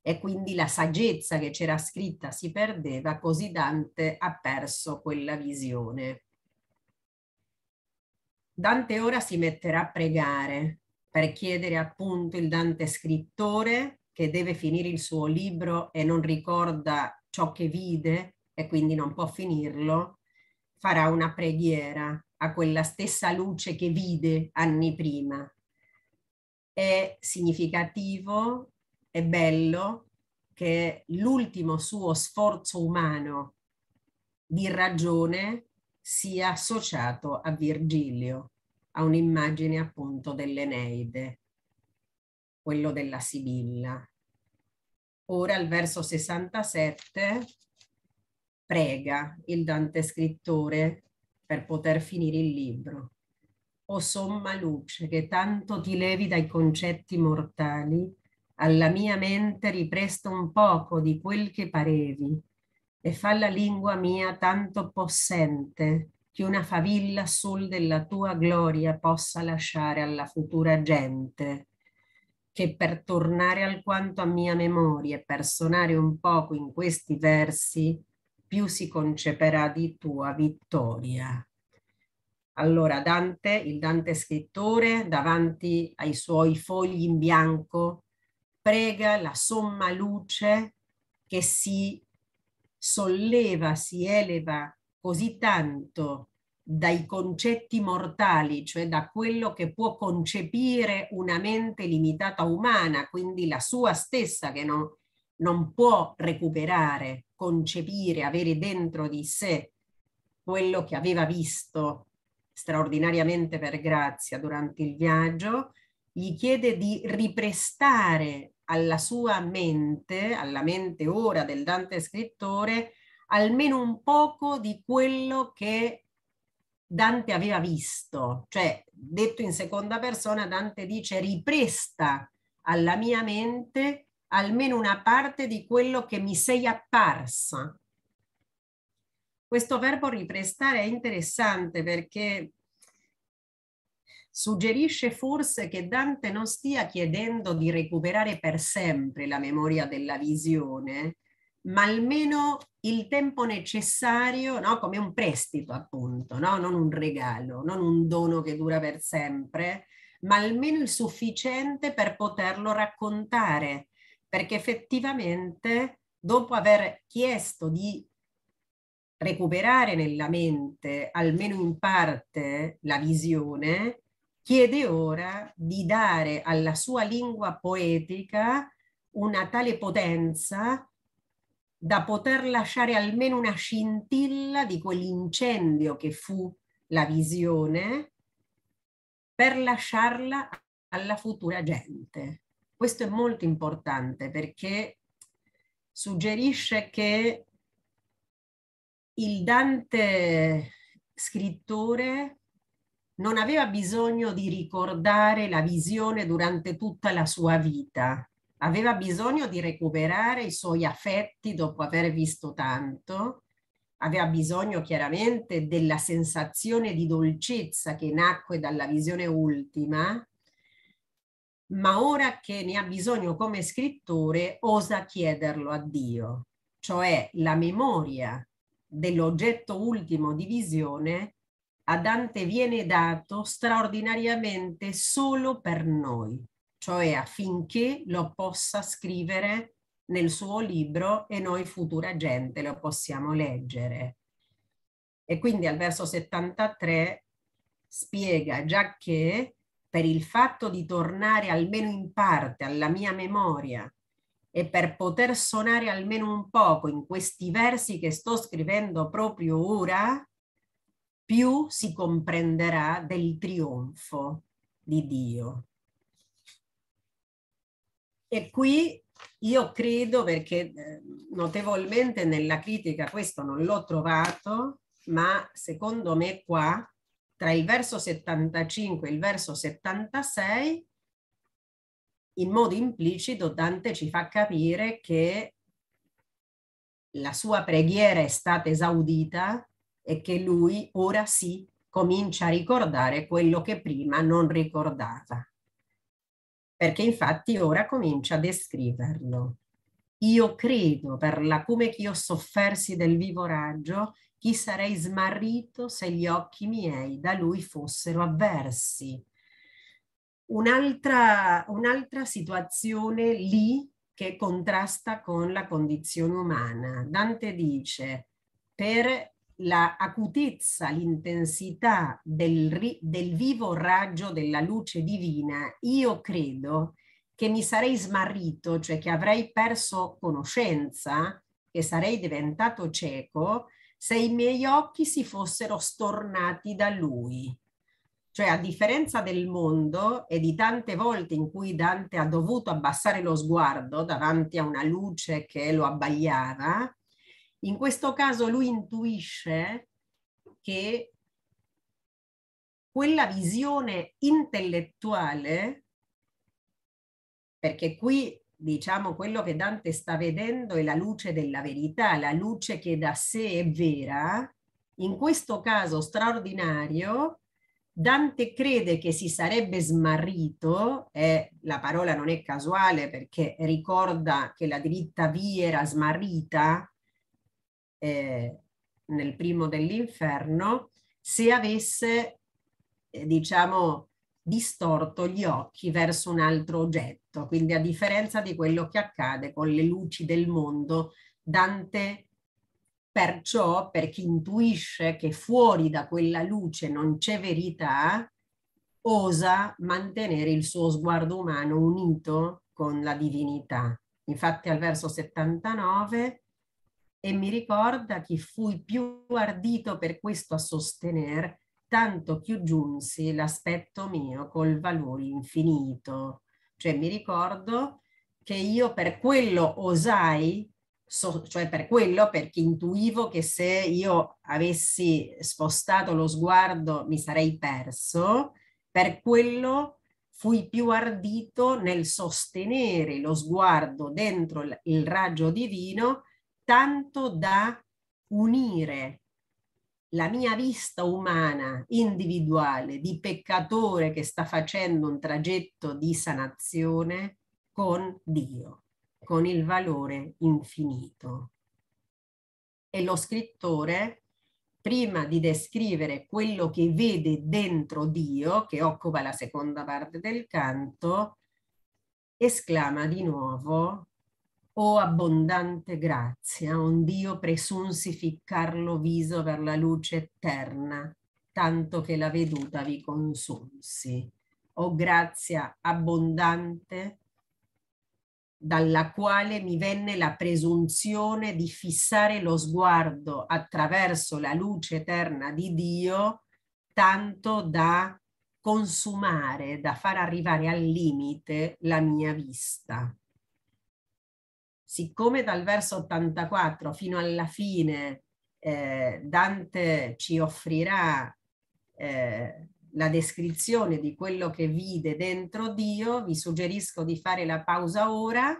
e quindi la saggezza che c'era scritta si perdeva, così Dante ha perso quella visione. Dante ora si metterà a pregare per chiedere appunto il Dante scrittore che deve finire il suo libro e non ricorda ciò che vide e quindi non può finirlo, farà una preghiera a quella stessa luce che vide anni prima. È significativo, è bello che l'ultimo suo sforzo umano di ragione sia associato a Virgilio a un'immagine appunto dell'Eneide, quello della Sibilla. Ora al verso 67 prega il Dante scrittore per poter finire il libro. O somma luce che tanto ti levi dai concetti mortali, alla mia mente ripresta un poco di quel che parevi e fa la lingua mia tanto possente che una favilla sul della tua gloria possa lasciare alla futura gente, che per tornare alquanto a mia memoria e per sonare un poco in questi versi, più si conceperà di tua vittoria. Allora Dante, il Dante scrittore, davanti ai suoi fogli in bianco, prega la somma luce che si solleva, si eleva così tanto dai concetti mortali, cioè da quello che può concepire una mente limitata umana, quindi la sua stessa che non, non può recuperare, concepire, avere dentro di sé quello che aveva visto straordinariamente per grazia durante il viaggio, gli chiede di riprestare alla sua mente, alla mente ora del Dante scrittore, almeno un poco di quello che Dante aveva visto, cioè detto in seconda persona, Dante dice ripresta alla mia mente almeno una parte di quello che mi sei apparsa. Questo verbo riprestare è interessante perché suggerisce forse che Dante non stia chiedendo di recuperare per sempre la memoria della visione, ma almeno il tempo necessario, no? come un prestito appunto, no? non un regalo, non un dono che dura per sempre, ma almeno il sufficiente per poterlo raccontare, perché effettivamente dopo aver chiesto di recuperare nella mente, almeno in parte, la visione, chiede ora di dare alla sua lingua poetica una tale potenza da poter lasciare almeno una scintilla di quell'incendio che fu la visione per lasciarla alla futura gente. Questo è molto importante perché suggerisce che il Dante scrittore non aveva bisogno di ricordare la visione durante tutta la sua vita, aveva bisogno di recuperare i suoi affetti dopo aver visto tanto, aveva bisogno chiaramente della sensazione di dolcezza che nacque dalla visione ultima, ma ora che ne ha bisogno come scrittore osa chiederlo a Dio, cioè la memoria dell'oggetto ultimo di visione a Dante viene dato straordinariamente solo per noi, cioè affinché lo possa scrivere nel suo libro e noi futura gente lo possiamo leggere. E quindi al verso 73 spiega già che per il fatto di tornare almeno in parte alla mia memoria e per poter suonare almeno un poco in questi versi che sto scrivendo proprio ora, più si comprenderà del trionfo di Dio. E qui io credo, perché eh, notevolmente nella critica questo non l'ho trovato, ma secondo me qua, tra il verso 75 e il verso 76, in modo implicito Dante ci fa capire che la sua preghiera è stata esaudita e che lui ora sì comincia a ricordare quello che prima non ricordava. Perché infatti ora comincia a descriverlo. Io credo per la come che io soffersi del vivo raggio, chi sarei smarrito se gli occhi miei da lui fossero avversi un'altra, un'altra situazione lì che contrasta con la condizione umana. Dante dice, per la acutezza, l'intensità del, del vivo raggio della luce divina, io credo che mi sarei smarrito, cioè che avrei perso conoscenza, che sarei diventato cieco, se i miei occhi si fossero stornati da lui. Cioè, a differenza del mondo e di tante volte in cui Dante ha dovuto abbassare lo sguardo davanti a una luce che lo abbagliava, in questo caso lui intuisce che quella visione intellettuale, perché qui diciamo quello che Dante sta vedendo è la luce della verità, la luce che da sé è vera, in questo caso straordinario, Dante crede che si sarebbe smarrito, e la parola non è casuale perché ricorda che la dritta via era smarrita eh, nel primo dell'inferno, se avesse, eh, diciamo, distorto gli occhi verso un altro oggetto. Quindi a differenza di quello che accade con le luci del mondo, Dante Perciò, per chi intuisce che fuori da quella luce non c'è verità, osa mantenere il suo sguardo umano unito con la divinità. Infatti al verso 79 e mi ricorda che fui più ardito per questo a sostenere, tanto più giunsi l'aspetto mio col valore infinito. Cioè mi ricordo che io per quello osai so, cioè per quello, perché intuivo che se io avessi spostato lo sguardo mi sarei perso, per quello fui più ardito nel sostenere lo sguardo dentro il raggio divino, tanto da unire la mia vista umana individuale di peccatore che sta facendo un tragitto di sanazione con Dio con il valore infinito. E lo scrittore, prima di descrivere quello che vede dentro Dio, che occupa la seconda parte del canto, esclama di nuovo o abbondante grazia, un Dio presunsi ficcar viso per la luce eterna, tanto che la veduta vi consunsi. O grazia abbondante dalla quale mi venne la presunzione di fissare lo sguardo attraverso la luce eterna di Dio, tanto da consumare, da far arrivare al limite la mia vista. Siccome dal verso 84 fino alla fine eh, Dante ci offrirà eh, la descrizione di quello che vide dentro Dio, vi suggerisco di fare la pausa ora,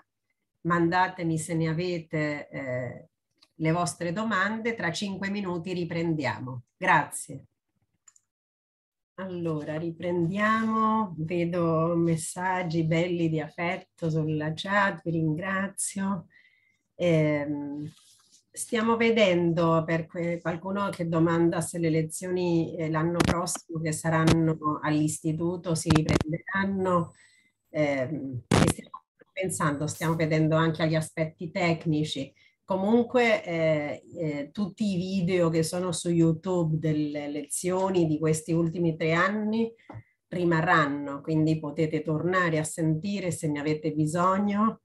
mandatemi se ne avete eh, le vostre domande, tra cinque minuti riprendiamo. Grazie. Allora, riprendiamo, vedo messaggi belli di affetto sulla chat, vi ringrazio. Eh, stiamo vedendo per qualcuno che domanda se le lezioni eh, l'anno prossimo che saranno all'istituto si riprenderanno. Eh, stiamo pensando, stiamo vedendo anche agli aspetti tecnici. Comunque eh, eh, tutti i video che sono su YouTube delle lezioni di questi ultimi tre anni rimarranno, quindi potete tornare a sentire se ne avete bisogno.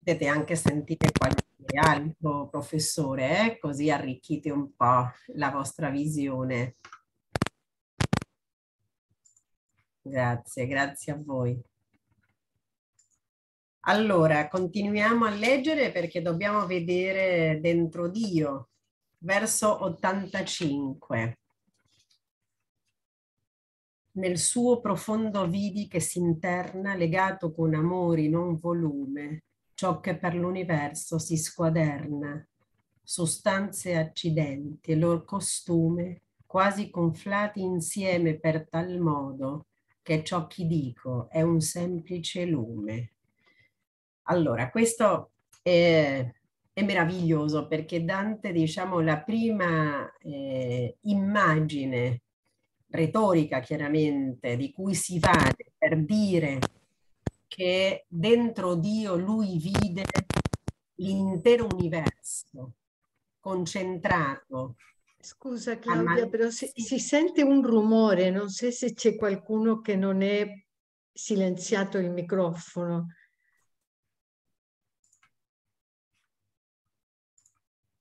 Potete anche sentire qualche altro professore, eh? così arricchite un po' la vostra visione. Grazie, grazie a voi. Allora, continuiamo a leggere perché dobbiamo vedere dentro Dio, verso 85. Nel suo profondo vidi che si interna, legato con amori non volume, ciò che per l'universo si squaderna, sostanze e accidenti e loro costume, quasi conflati insieme per tal modo che ciò che dico è un semplice lume. Allora, questo è, è meraviglioso perché Dante, diciamo, la prima eh, immagine retorica chiaramente di cui si vale per dire che dentro Dio lui vide l'intero universo concentrato. Scusa Claudia, però si, si, sente un rumore, non so se c'è qualcuno che non è silenziato il microfono.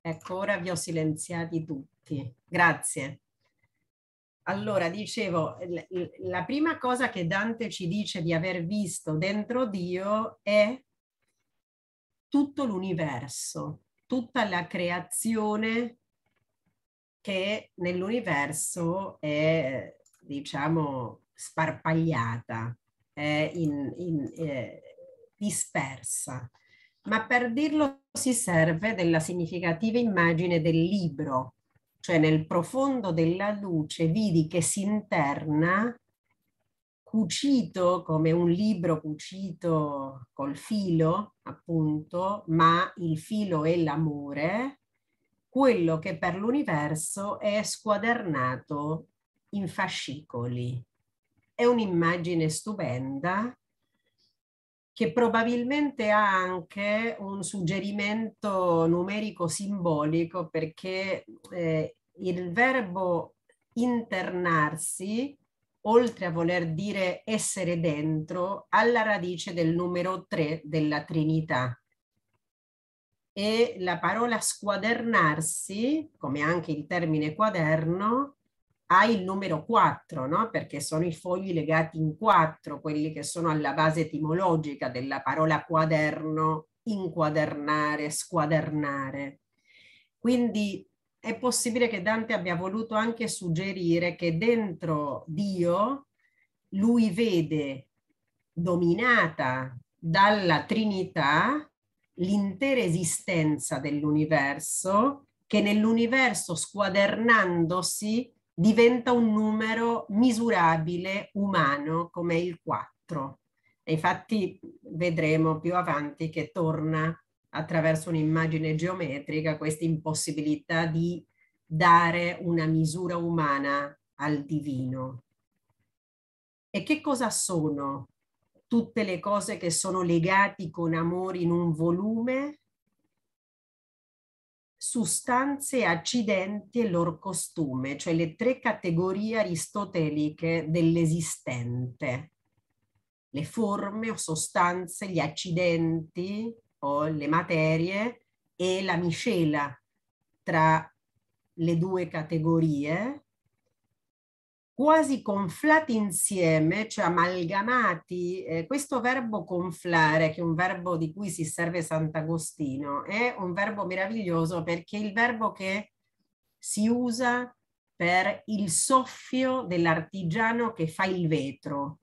Ecco, ora vi ho silenziati tutti. Grazie. Allora, dicevo, la prima cosa che Dante ci dice di aver visto dentro Dio è tutto l'universo, tutta la creazione che nell'universo è, diciamo, sparpagliata, è in, in, eh, dispersa ma per dirlo si serve della significativa immagine del libro, cioè nel profondo della luce vidi che si interna cucito come un libro cucito col filo, appunto, ma il filo è l'amore, quello che per l'universo è squadernato in fascicoli. È un'immagine stupenda che probabilmente ha anche un suggerimento numerico simbolico perché eh, il verbo internarsi, oltre a voler dire essere dentro, ha la radice del numero 3 della Trinità. E la parola squadernarsi, come anche il termine quaderno, ha il numero 4, no? perché sono i fogli legati in quattro, quelli che sono alla base etimologica della parola quaderno, inquadernare, squadernare. Quindi è possibile che Dante abbia voluto anche suggerire che dentro Dio lui vede dominata dalla Trinità l'intera esistenza dell'universo, che nell'universo squadernandosi diventa un numero misurabile umano come il 4. E infatti vedremo più avanti che torna attraverso un'immagine geometrica questa impossibilità di dare una misura umana al divino. E che cosa sono tutte le cose che sono legate con amore in un volume sostanze, accidenti e loro costume, cioè le tre categorie aristoteliche dell'esistente. le forme o sostanze, gli accidenti o le materie e la miscela tra le due categorie quasi conflati insieme, cioè amalgamati, eh, questo verbo conflare, che è un verbo di cui si serve Sant'Agostino, è un verbo meraviglioso perché è il verbo che si usa per il soffio dell'artigiano che fa il vetro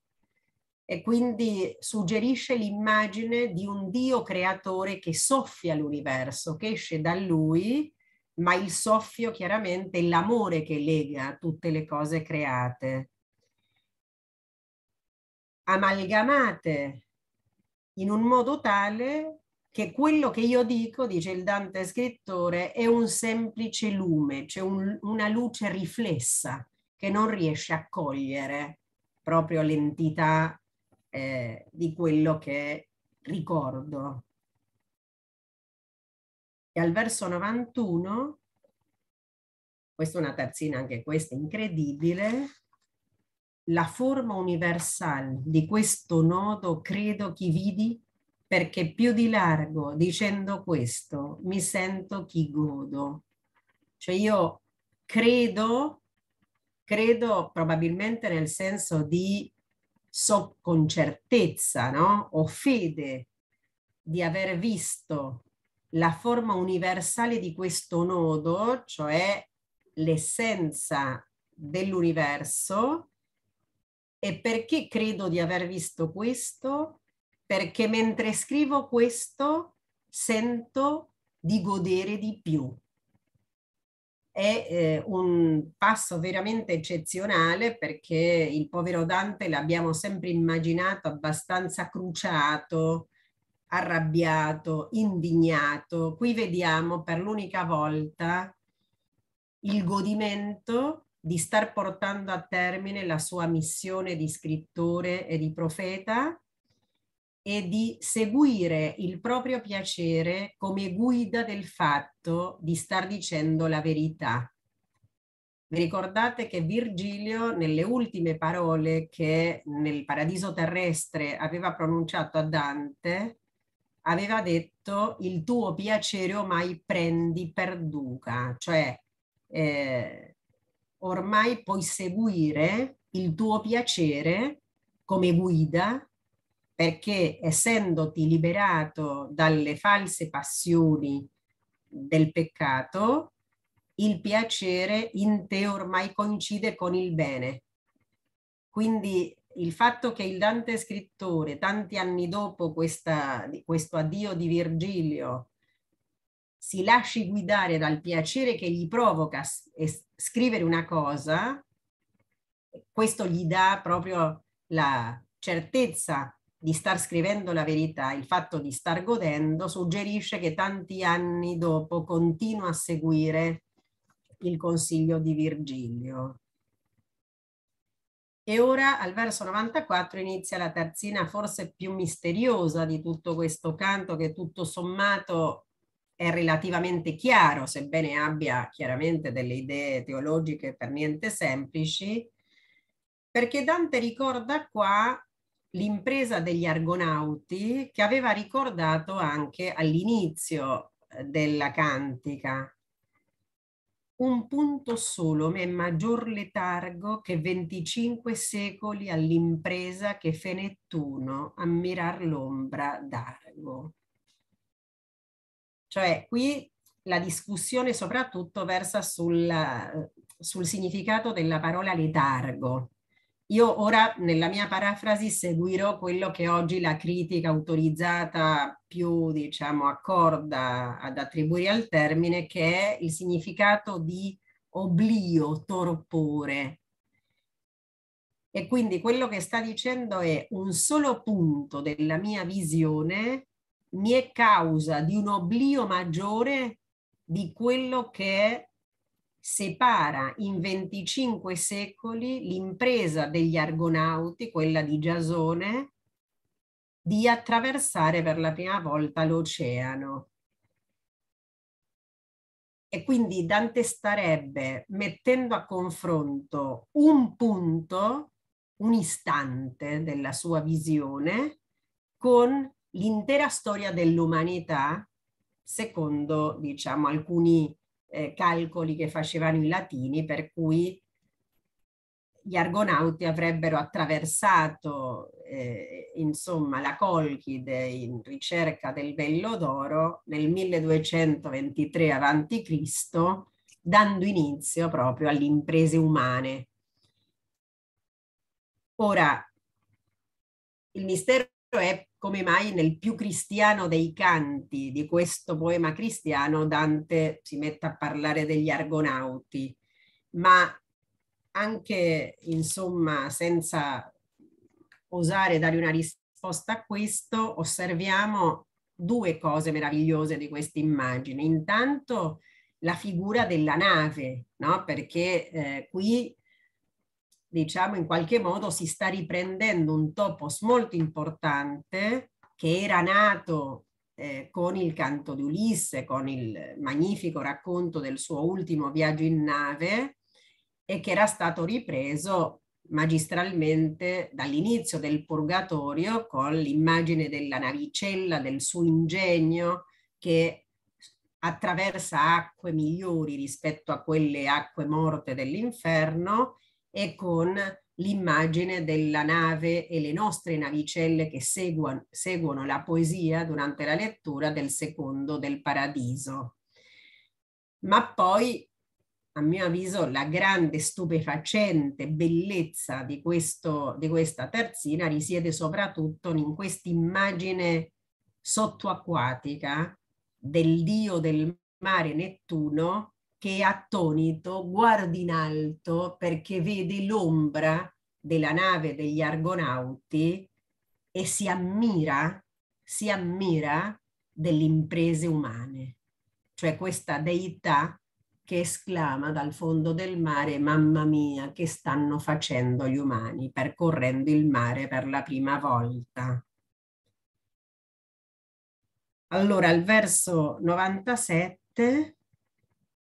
e quindi suggerisce l'immagine di un Dio creatore che soffia l'universo, che esce da lui ma il soffio chiaramente è l'amore che lega tutte le cose create. Amalgamate in un modo tale che quello che io dico, dice il Dante scrittore, è un semplice lume, cioè un, una luce riflessa che non riesce a cogliere proprio l'entità eh, di quello che ricordo. E al verso 91, questa è una terzina anche questa incredibile, la forma universale di questo nodo credo chi vidi perché più di largo dicendo questo mi sento chi godo. Cioè io credo, credo probabilmente nel senso di so con certezza, no? Ho fede di aver visto la forma universale di questo nodo, cioè l'essenza dell'universo. E perché credo di aver visto questo? Perché mentre scrivo questo sento di godere di più. È eh, un passo veramente eccezionale perché il povero Dante l'abbiamo sempre immaginato abbastanza cruciato, arrabbiato, indignato. Qui vediamo per l'unica volta il godimento di star portando a termine la sua missione di scrittore e di profeta e di seguire il proprio piacere come guida del fatto di star dicendo la verità. Vi ricordate che Virgilio, nelle ultime parole che nel paradiso terrestre aveva pronunciato a Dante, aveva detto il tuo piacere ormai prendi per duca, cioè eh, ormai puoi seguire il tuo piacere come guida perché essendoti liberato dalle false passioni del peccato, il piacere in te ormai coincide con il bene. Quindi il fatto che il Dante scrittore, tanti anni dopo questa, questo addio di Virgilio, si lasci guidare dal piacere che gli provoca scrivere una cosa, questo gli dà proprio la certezza di star scrivendo la verità, il fatto di star godendo, suggerisce che tanti anni dopo continua a seguire il consiglio di Virgilio. E ora al verso 94 inizia la terzina forse più misteriosa di tutto questo canto che tutto sommato è relativamente chiaro, sebbene abbia chiaramente delle idee teologiche per niente semplici, perché Dante ricorda qua l'impresa degli argonauti che aveva ricordato anche all'inizio eh, della cantica, un punto solo m'è maggior letargo che 25 secoli all'impresa che fe Nettuno a mirar l'ombra d'argo. Cioè qui la discussione soprattutto versa sul, sul significato della parola letargo, io ora nella mia parafrasi seguirò quello che oggi la critica autorizzata più, diciamo, accorda ad attribuire al termine, che è il significato di oblio, torpore. E quindi quello che sta dicendo è un solo punto della mia visione mi è causa di un oblio maggiore di quello che è separa in 25 secoli l'impresa degli argonauti, quella di Giasone, di attraversare per la prima volta l'oceano. E quindi Dante starebbe mettendo a confronto un punto un istante della sua visione con l'intera storia dell'umanità secondo diciamo alcuni eh, calcoli che facevano i latini per cui gli argonauti avrebbero attraversato eh, insomma la Colchide in ricerca del vello d'oro nel 1223 a.C., dando inizio proprio alle imprese umane. Ora, il mistero è come mai nel più cristiano dei canti di questo poema cristiano Dante si mette a parlare degli argonauti, ma anche insomma senza osare dare una risposta a questo, osserviamo due cose meravigliose di questa immagine. Intanto la figura della nave, no? perché eh, qui diciamo in qualche modo si sta riprendendo un topos molto importante che era nato eh, con il canto di Ulisse, con il magnifico racconto del suo ultimo viaggio in nave, e che era stato ripreso magistralmente dall'inizio del Purgatorio con l'immagine della navicella, del suo ingegno che attraversa acque migliori rispetto a quelle acque morte dell'inferno e con l'immagine della nave e le nostre navicelle che seguono, seguono la poesia durante la lettura del secondo del Paradiso. Ma poi a mio avviso, la grande stupefacente bellezza di, questo, di questa terzina risiede soprattutto in questa immagine sottoacquatica del dio del mare Nettuno che attonito guarda in alto perché vede l'ombra della nave degli argonauti e si ammira, si ammira delle imprese umane, cioè questa deità che esclama dal fondo del mare, mamma mia, che stanno facendo gli umani percorrendo il mare per la prima volta. Allora, al verso 97,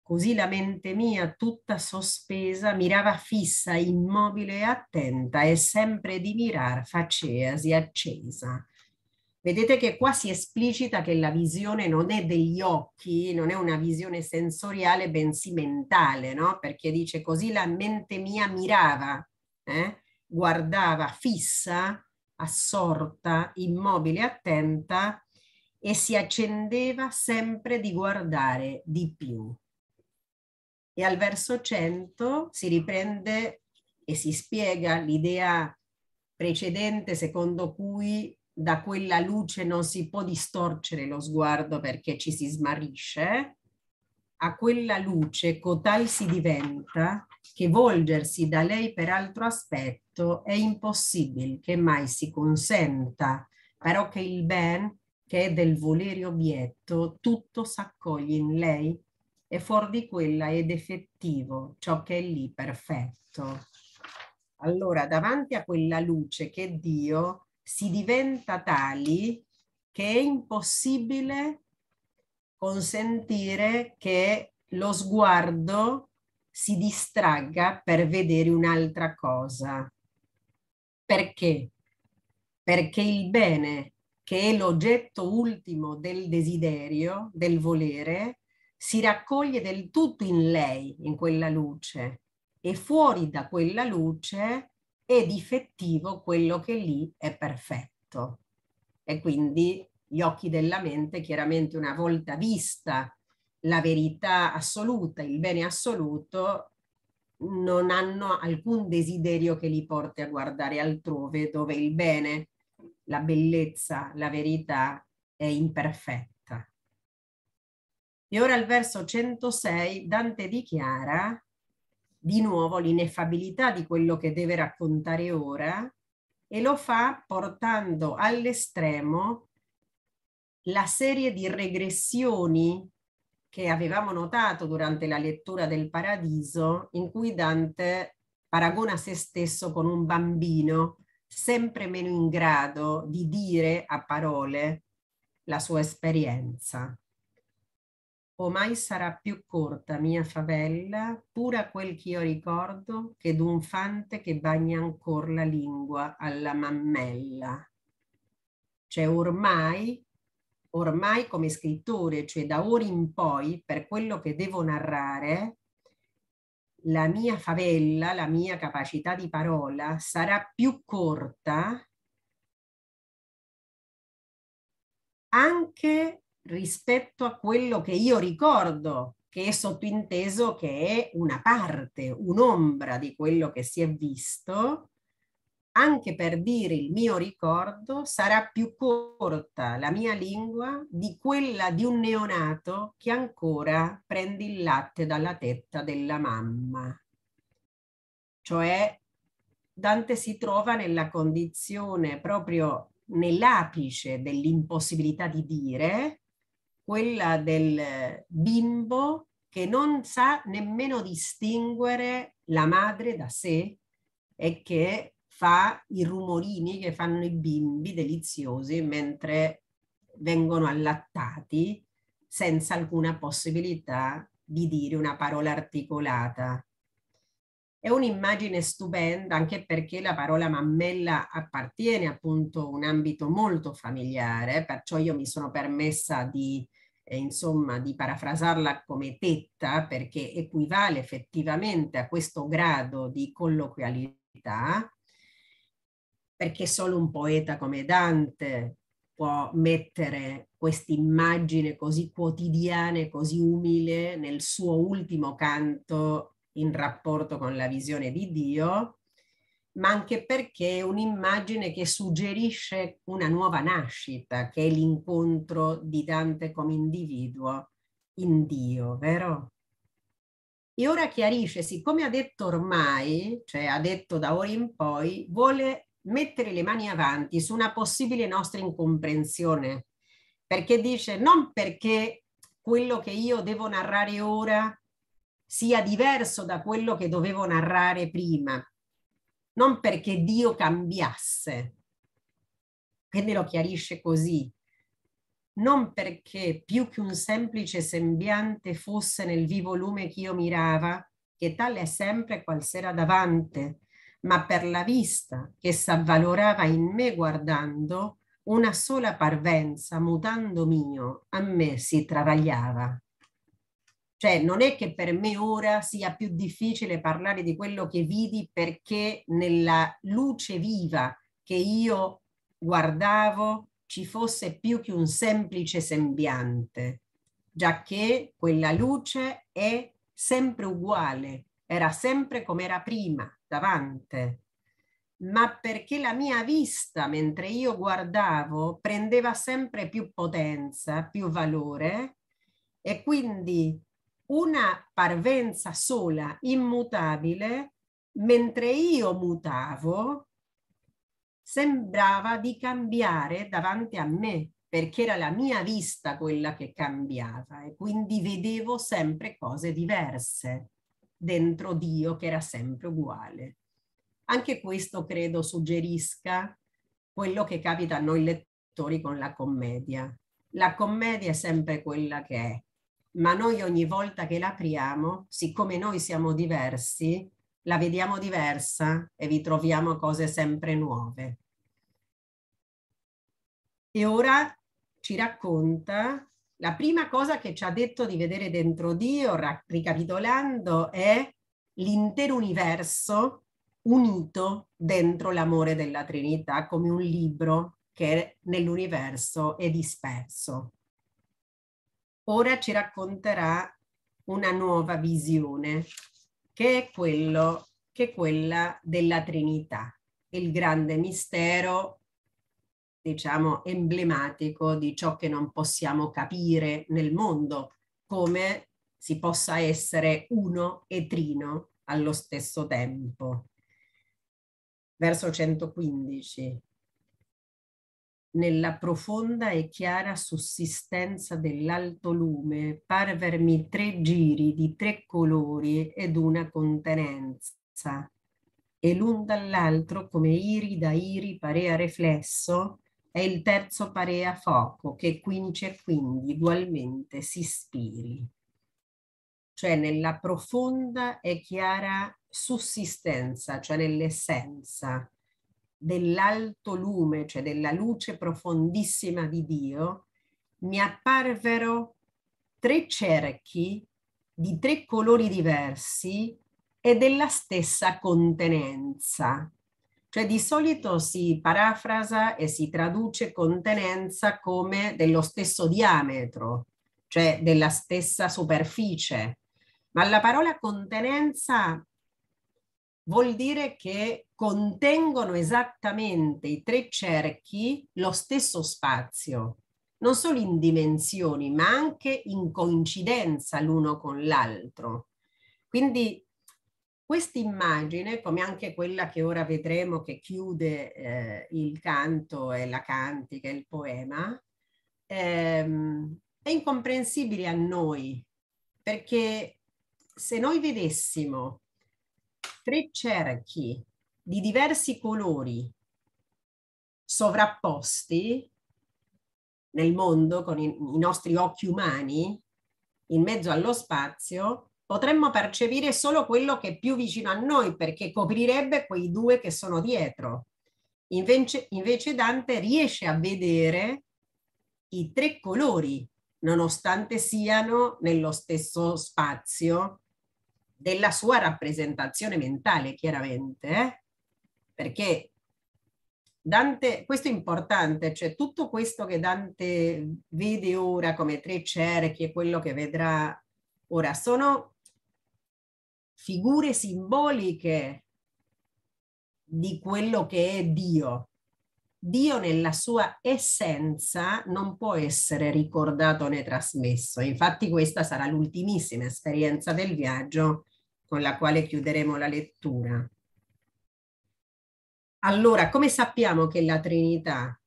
così la mente mia tutta sospesa mirava fissa, immobile e attenta e sempre di mirar faceasi accesa. Vedete che qua si esplicita che la visione non è degli occhi, non è una visione sensoriale, bensì mentale, no? Perché dice così la mente mia mirava, eh? guardava fissa, assorta, immobile, attenta e si accendeva sempre di guardare di più. E al verso 100 si riprende e si spiega l'idea precedente secondo cui da quella luce non si può distorcere lo sguardo perché ci si smarrisce, a quella luce cotal si diventa che volgersi da lei per altro aspetto è impossibile che mai si consenta, però che il ben che è del volere obietto tutto s'accoglie in lei e fuori di quella ed effettivo ciò che è lì perfetto. Allora, davanti a quella luce che Dio si diventa tali che è impossibile consentire che lo sguardo si distragga per vedere un'altra cosa. Perché? Perché il bene, che è l'oggetto ultimo del desiderio, del volere, si raccoglie del tutto in lei, in quella luce, e fuori da quella luce è difettivo quello che lì è perfetto. E quindi gli occhi della mente, chiaramente una volta vista la verità assoluta, il bene assoluto, non hanno alcun desiderio che li porti a guardare altrove dove il bene, la bellezza, la verità è imperfetta. E ora al verso 106 Dante dichiara di nuovo l'ineffabilità di quello che deve raccontare ora e lo fa portando all'estremo la serie di regressioni che avevamo notato durante la lettura del Paradiso, in cui Dante paragona se stesso con un bambino sempre meno in grado di dire a parole la sua esperienza. O mai sarà più corta mia favella, pura quel che io ricordo, che d'un fante che bagna ancora la lingua alla mammella. Cioè ormai, ormai come scrittore, cioè da ora in poi, per quello che devo narrare, la mia favella, la mia capacità di parola sarà più corta anche rispetto a quello che io ricordo, che è sottointeso che è una parte, un'ombra di quello che si è visto, anche per dire il mio ricordo sarà più corta la mia lingua di quella di un neonato che ancora prende il latte dalla tetta della mamma. Cioè Dante si trova nella condizione proprio nell'apice dell'impossibilità di dire, quella del bimbo che non sa nemmeno distinguere la madre da sé e che fa i rumorini che fanno i bimbi deliziosi mentre vengono allattati senza alcuna possibilità di dire una parola articolata. È un'immagine stupenda anche perché la parola mammella appartiene appunto a un ambito molto familiare, perciò io mi sono permessa di, eh, insomma, di parafrasarla come tetta perché equivale effettivamente a questo grado di colloquialità, perché solo un poeta come Dante può mettere questa immagine così quotidiana e così umile nel suo ultimo canto in rapporto con la visione di Dio, ma anche perché è un'immagine che suggerisce una nuova nascita, che è l'incontro di Dante come individuo in Dio, vero? E ora chiarisce, siccome ha detto ormai, cioè ha detto da ora in poi, vuole mettere le mani avanti su una possibile nostra incomprensione, perché dice non perché quello che io devo narrare ora sia diverso da quello che dovevo narrare prima, non perché Dio cambiasse, quindi lo chiarisce così, non perché più che un semplice sembiante fosse nel vivo lume che io mirava, che tale è sempre qual sera davante, ma per la vista che s'avvalorava in me guardando, una sola parvenza mutando mio a me si travagliava. Cioè non è che per me ora sia più difficile parlare di quello che vidi perché nella luce viva che io guardavo ci fosse più che un semplice sembiante, già che quella luce è sempre uguale, era sempre come era prima, davanti, ma perché la mia vista mentre io guardavo prendeva sempre più potenza, più valore e quindi una parvenza sola, immutabile, mentre io mutavo, sembrava di cambiare davanti a me, perché era la mia vista quella che cambiava e quindi vedevo sempre cose diverse dentro Dio che era sempre uguale. Anche questo credo suggerisca quello che capita a noi lettori con la commedia. La commedia è sempre quella che è, ma noi ogni volta che la apriamo, siccome noi siamo diversi, la vediamo diversa e vi troviamo cose sempre nuove. E ora ci racconta la prima cosa che ci ha detto di vedere dentro Dio, ricapitolando, è l'intero universo unito dentro l'amore della Trinità come un libro che nell'universo è disperso ora ci racconterà una nuova visione, che è, quello, che è quella della Trinità, il grande mistero, diciamo, emblematico di ciò che non possiamo capire nel mondo, come si possa essere uno e trino allo stesso tempo. Verso 115 nella profonda e chiara sussistenza dell'alto lume parvermi tre giri di tre colori ed una contenenza, e l'un dall'altro come iri da iri parea reflesso, e il terzo parea fuoco che quince quindi ugualmente si ispiri. Cioè nella profonda e chiara sussistenza, cioè nell'essenza dell'alto lume, cioè della luce profondissima di Dio, mi apparvero tre cerchi di tre colori diversi e della stessa contenenza. Cioè di solito si parafrasa e si traduce contenenza come dello stesso diametro, cioè della stessa superficie, ma la parola contenenza vuol dire che contengono esattamente i tre cerchi lo stesso spazio, non solo in dimensioni, ma anche in coincidenza l'uno con l'altro. Quindi questa immagine, come anche quella che ora vedremo che chiude eh, il canto e la cantica il poema, ehm, è incomprensibile a noi, perché se noi vedessimo tre cerchi di diversi colori sovrapposti nel mondo con i, i nostri occhi umani, in mezzo allo spazio, potremmo percepire solo quello che è più vicino a noi perché coprirebbe quei due che sono dietro. Invece, invece Dante riesce a vedere i tre colori, nonostante siano nello stesso spazio della sua rappresentazione mentale, chiaramente, eh? perché Dante, questo è importante, cioè tutto questo che Dante vede ora come tre cerchi e quello che vedrà ora sono figure simboliche di quello che è Dio. Dio nella sua essenza non può essere ricordato né trasmesso. Infatti questa sarà l'ultimissima esperienza del viaggio con la quale chiuderemo la lettura. Allora, come sappiamo che la Trinità?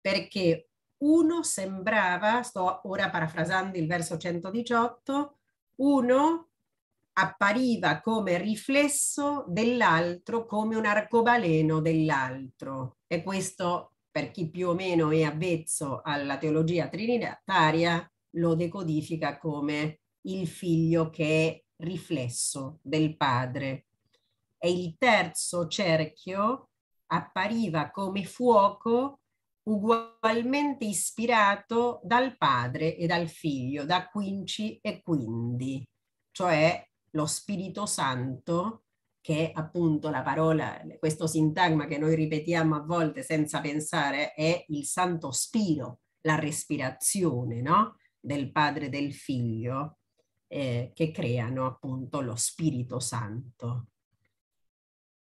Perché uno sembrava, sto ora parafrasando il verso 118, uno appariva come riflesso dell'altro, come un arcobaleno dell'altro. E questo, per chi più o meno è avvezzo alla teologia trinitaria, lo decodifica come il figlio che è riflesso del padre. E il terzo cerchio appariva come fuoco ugualmente ispirato dal padre e dal figlio, da quinci e quindi, cioè lo Spirito Santo, che è appunto la parola, questo sintagma che noi ripetiamo a volte senza pensare, è il Santo Spiro, la respirazione no? del Padre e del Figlio, eh, che creano appunto lo Spirito Santo.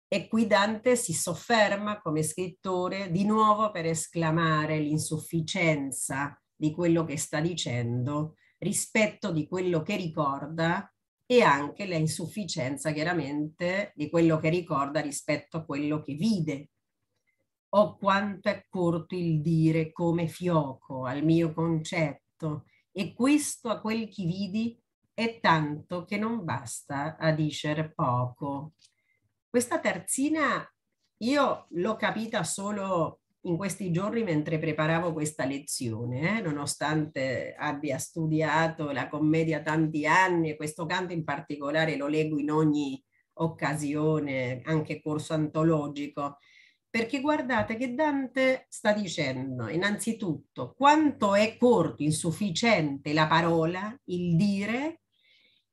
E qui Dante si sofferma come scrittore di nuovo per esclamare l'insufficienza di quello che sta dicendo rispetto di quello che ricorda e anche la insufficienza chiaramente di quello che ricorda rispetto a quello che vide. O quanto è corto il dire come fioco al mio concetto e questo a quel che vidi è tanto che non basta a dicere poco. Questa terzina io l'ho capita solo in questi giorni mentre preparavo questa lezione, eh, nonostante abbia studiato la commedia tanti anni e questo canto in particolare lo leggo in ogni occasione, anche corso antologico, perché guardate che Dante sta dicendo innanzitutto quanto è corto, insufficiente la parola, il dire,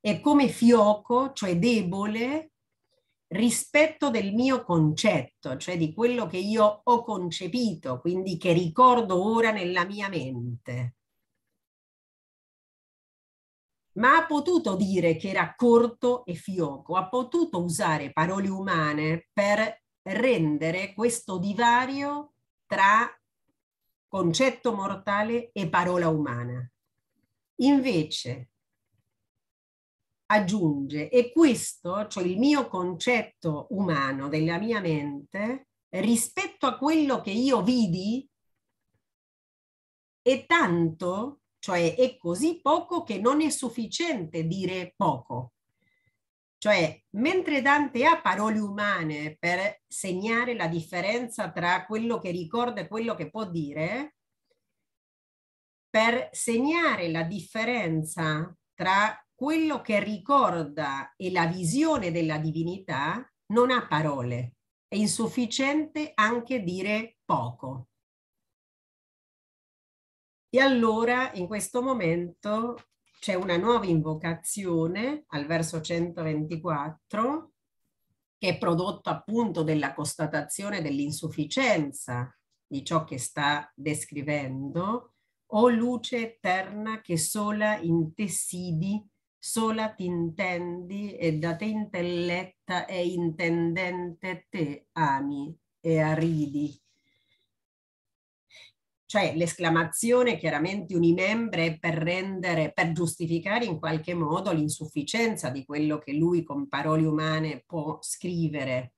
e come fioco, cioè debole, rispetto del mio concetto, cioè di quello che io ho concepito, quindi che ricordo ora nella mia mente. Ma ha potuto dire che era corto e fioco, ha potuto usare parole umane per rendere questo divario tra concetto mortale e parola umana. Invece, aggiunge e questo, cioè il mio concetto umano della mia mente, rispetto a quello che io vidi, è tanto, cioè è così poco che non è sufficiente dire poco. Cioè, mentre Dante ha parole umane per segnare la differenza tra quello che ricorda e quello che può dire, per segnare la differenza tra quello che ricorda e la visione della divinità, non ha parole. È insufficiente anche dire poco. E allora in questo momento c'è una nuova invocazione al verso 124 che è prodotto appunto della constatazione dell'insufficienza di ciò che sta descrivendo, o luce eterna che sola intessidi, sola t'intendi e da te intelletta e intendente te ami e arridi. Cioè l'esclamazione chiaramente unimembre è per rendere, per giustificare in qualche modo l'insufficienza di quello che lui con parole umane può scrivere.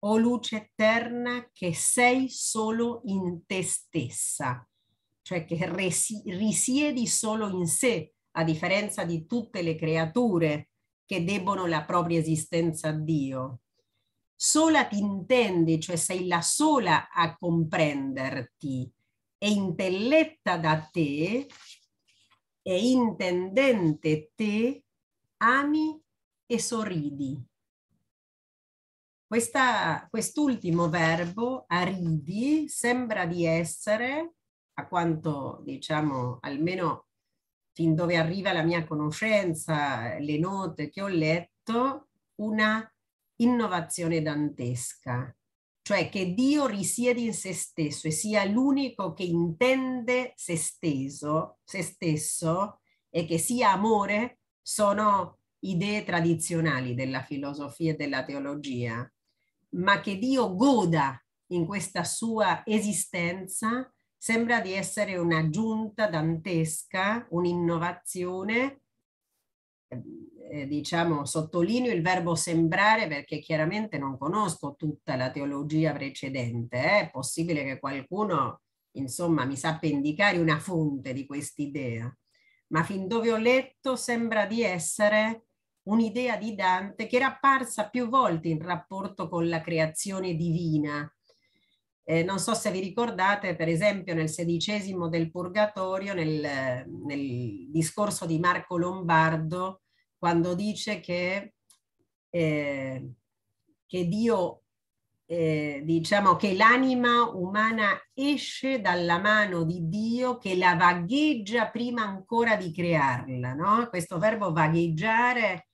O luce eterna che sei solo in te stessa, cioè che risiedi solo in sé, a differenza di tutte le creature che debbono la propria esistenza a Dio. Sola ti intendi, cioè sei la sola a comprenderti e intelletta da te e intendente te, ami e sorridi. Questa, quest'ultimo verbo, aridi, sembra di essere, a quanto diciamo almeno fin dove arriva la mia conoscenza, le note che ho letto, una innovazione dantesca. Cioè che Dio risiede in se stesso e sia l'unico che intende se stesso, se stesso e che sia amore, sono idee tradizionali della filosofia e della teologia, ma che Dio goda in questa sua esistenza sembra di essere un'aggiunta dantesca, un'innovazione eh, diciamo, sottolineo il verbo sembrare perché chiaramente non conosco tutta la teologia precedente, eh? è possibile che qualcuno, insomma, mi sappia indicare una fonte di quest'idea, ma fin dove ho letto sembra di essere un'idea di Dante che era apparsa più volte in rapporto con la creazione divina. Eh, non so se vi ricordate, per esempio, nel sedicesimo del Purgatorio, nel, nel discorso di Marco Lombardo, quando dice che, eh, che Dio, eh, diciamo che l'anima umana esce dalla mano di Dio che la vagheggia prima ancora di crearla, no? Questo verbo vagheggiare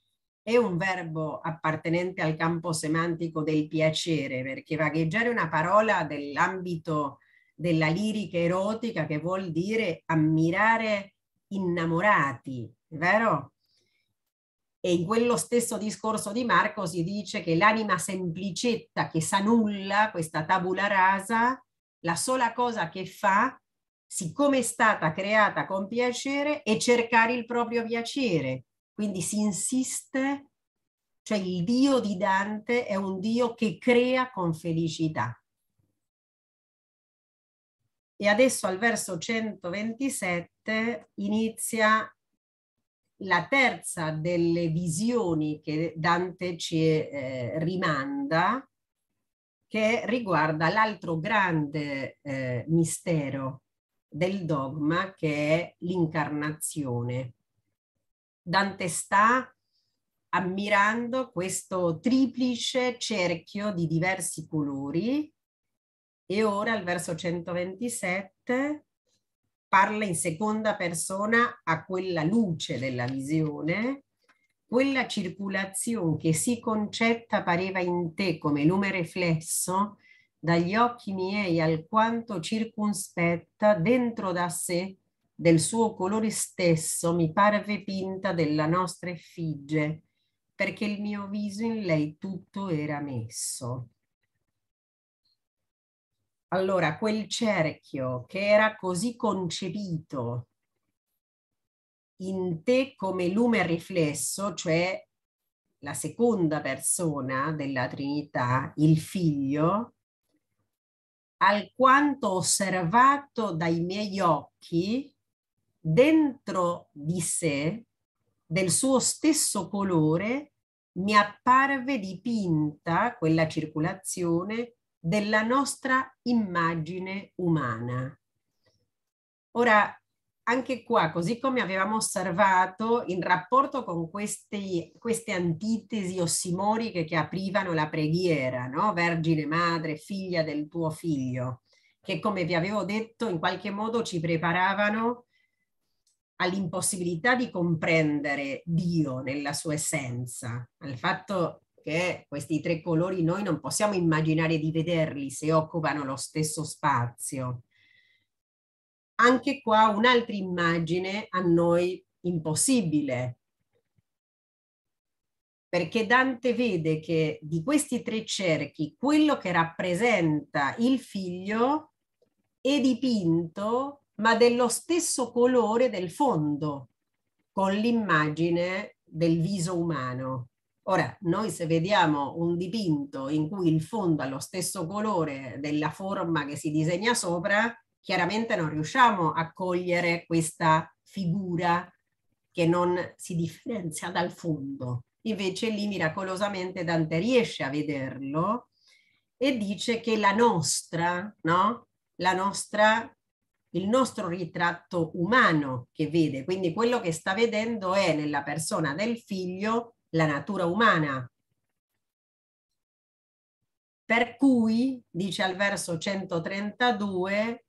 è un verbo appartenente al campo semantico del piacere, perché vagheggiare è una parola dell'ambito della lirica erotica che vuol dire ammirare innamorati, vero? E in quello stesso discorso di Marco si dice che l'anima semplicetta che sa nulla, questa tabula rasa, la sola cosa che fa, siccome è stata creata con piacere, è cercare il proprio piacere. Quindi si insiste, cioè il Dio di Dante è un Dio che crea con felicità. E adesso al verso 127 inizia la terza delle visioni che Dante ci eh, rimanda, che riguarda l'altro grande eh, mistero del dogma che è l'incarnazione. Dante sta ammirando questo triplice cerchio di diversi colori. E ora al verso 127 parla in seconda persona a quella luce della visione, quella circolazione che si concetta pareva in te come lume riflesso dagli occhi miei alquanto circunspetta dentro da sé del suo colore stesso mi parve pinta della nostra effigie, perché il mio viso in lei tutto era messo. Allora, quel cerchio che era così concepito in te come lume riflesso, cioè la seconda persona della Trinità, il figlio, alquanto osservato dai miei occhi, dentro di sé, del suo stesso colore, mi apparve dipinta quella circolazione della nostra immagine umana. Ora, anche qua, così come avevamo osservato, in rapporto con questi, queste antitesi ossimoriche che aprivano la preghiera, no? Vergine Madre, figlia del tuo figlio, che come vi avevo detto in qualche modo ci preparavano all'impossibilità di comprendere Dio nella sua essenza, al fatto che questi tre colori noi non possiamo immaginare di vederli se occupano lo stesso spazio anche qua un'altra immagine a noi impossibile. Perché Dante vede che di questi tre cerchi quello che rappresenta il figlio è dipinto ma dello stesso colore del fondo, con l'immagine del viso umano. Ora, noi se vediamo un dipinto in cui il fondo ha lo stesso colore della forma che si disegna sopra, chiaramente non riusciamo a cogliere questa figura che non si differenzia dal fondo. Invece lì miracolosamente Dante riesce a vederlo e dice che la nostra, no? La nostra, il nostro ritratto umano che vede, quindi quello che sta vedendo è nella persona del figlio la natura umana. Per cui, dice al verso 132,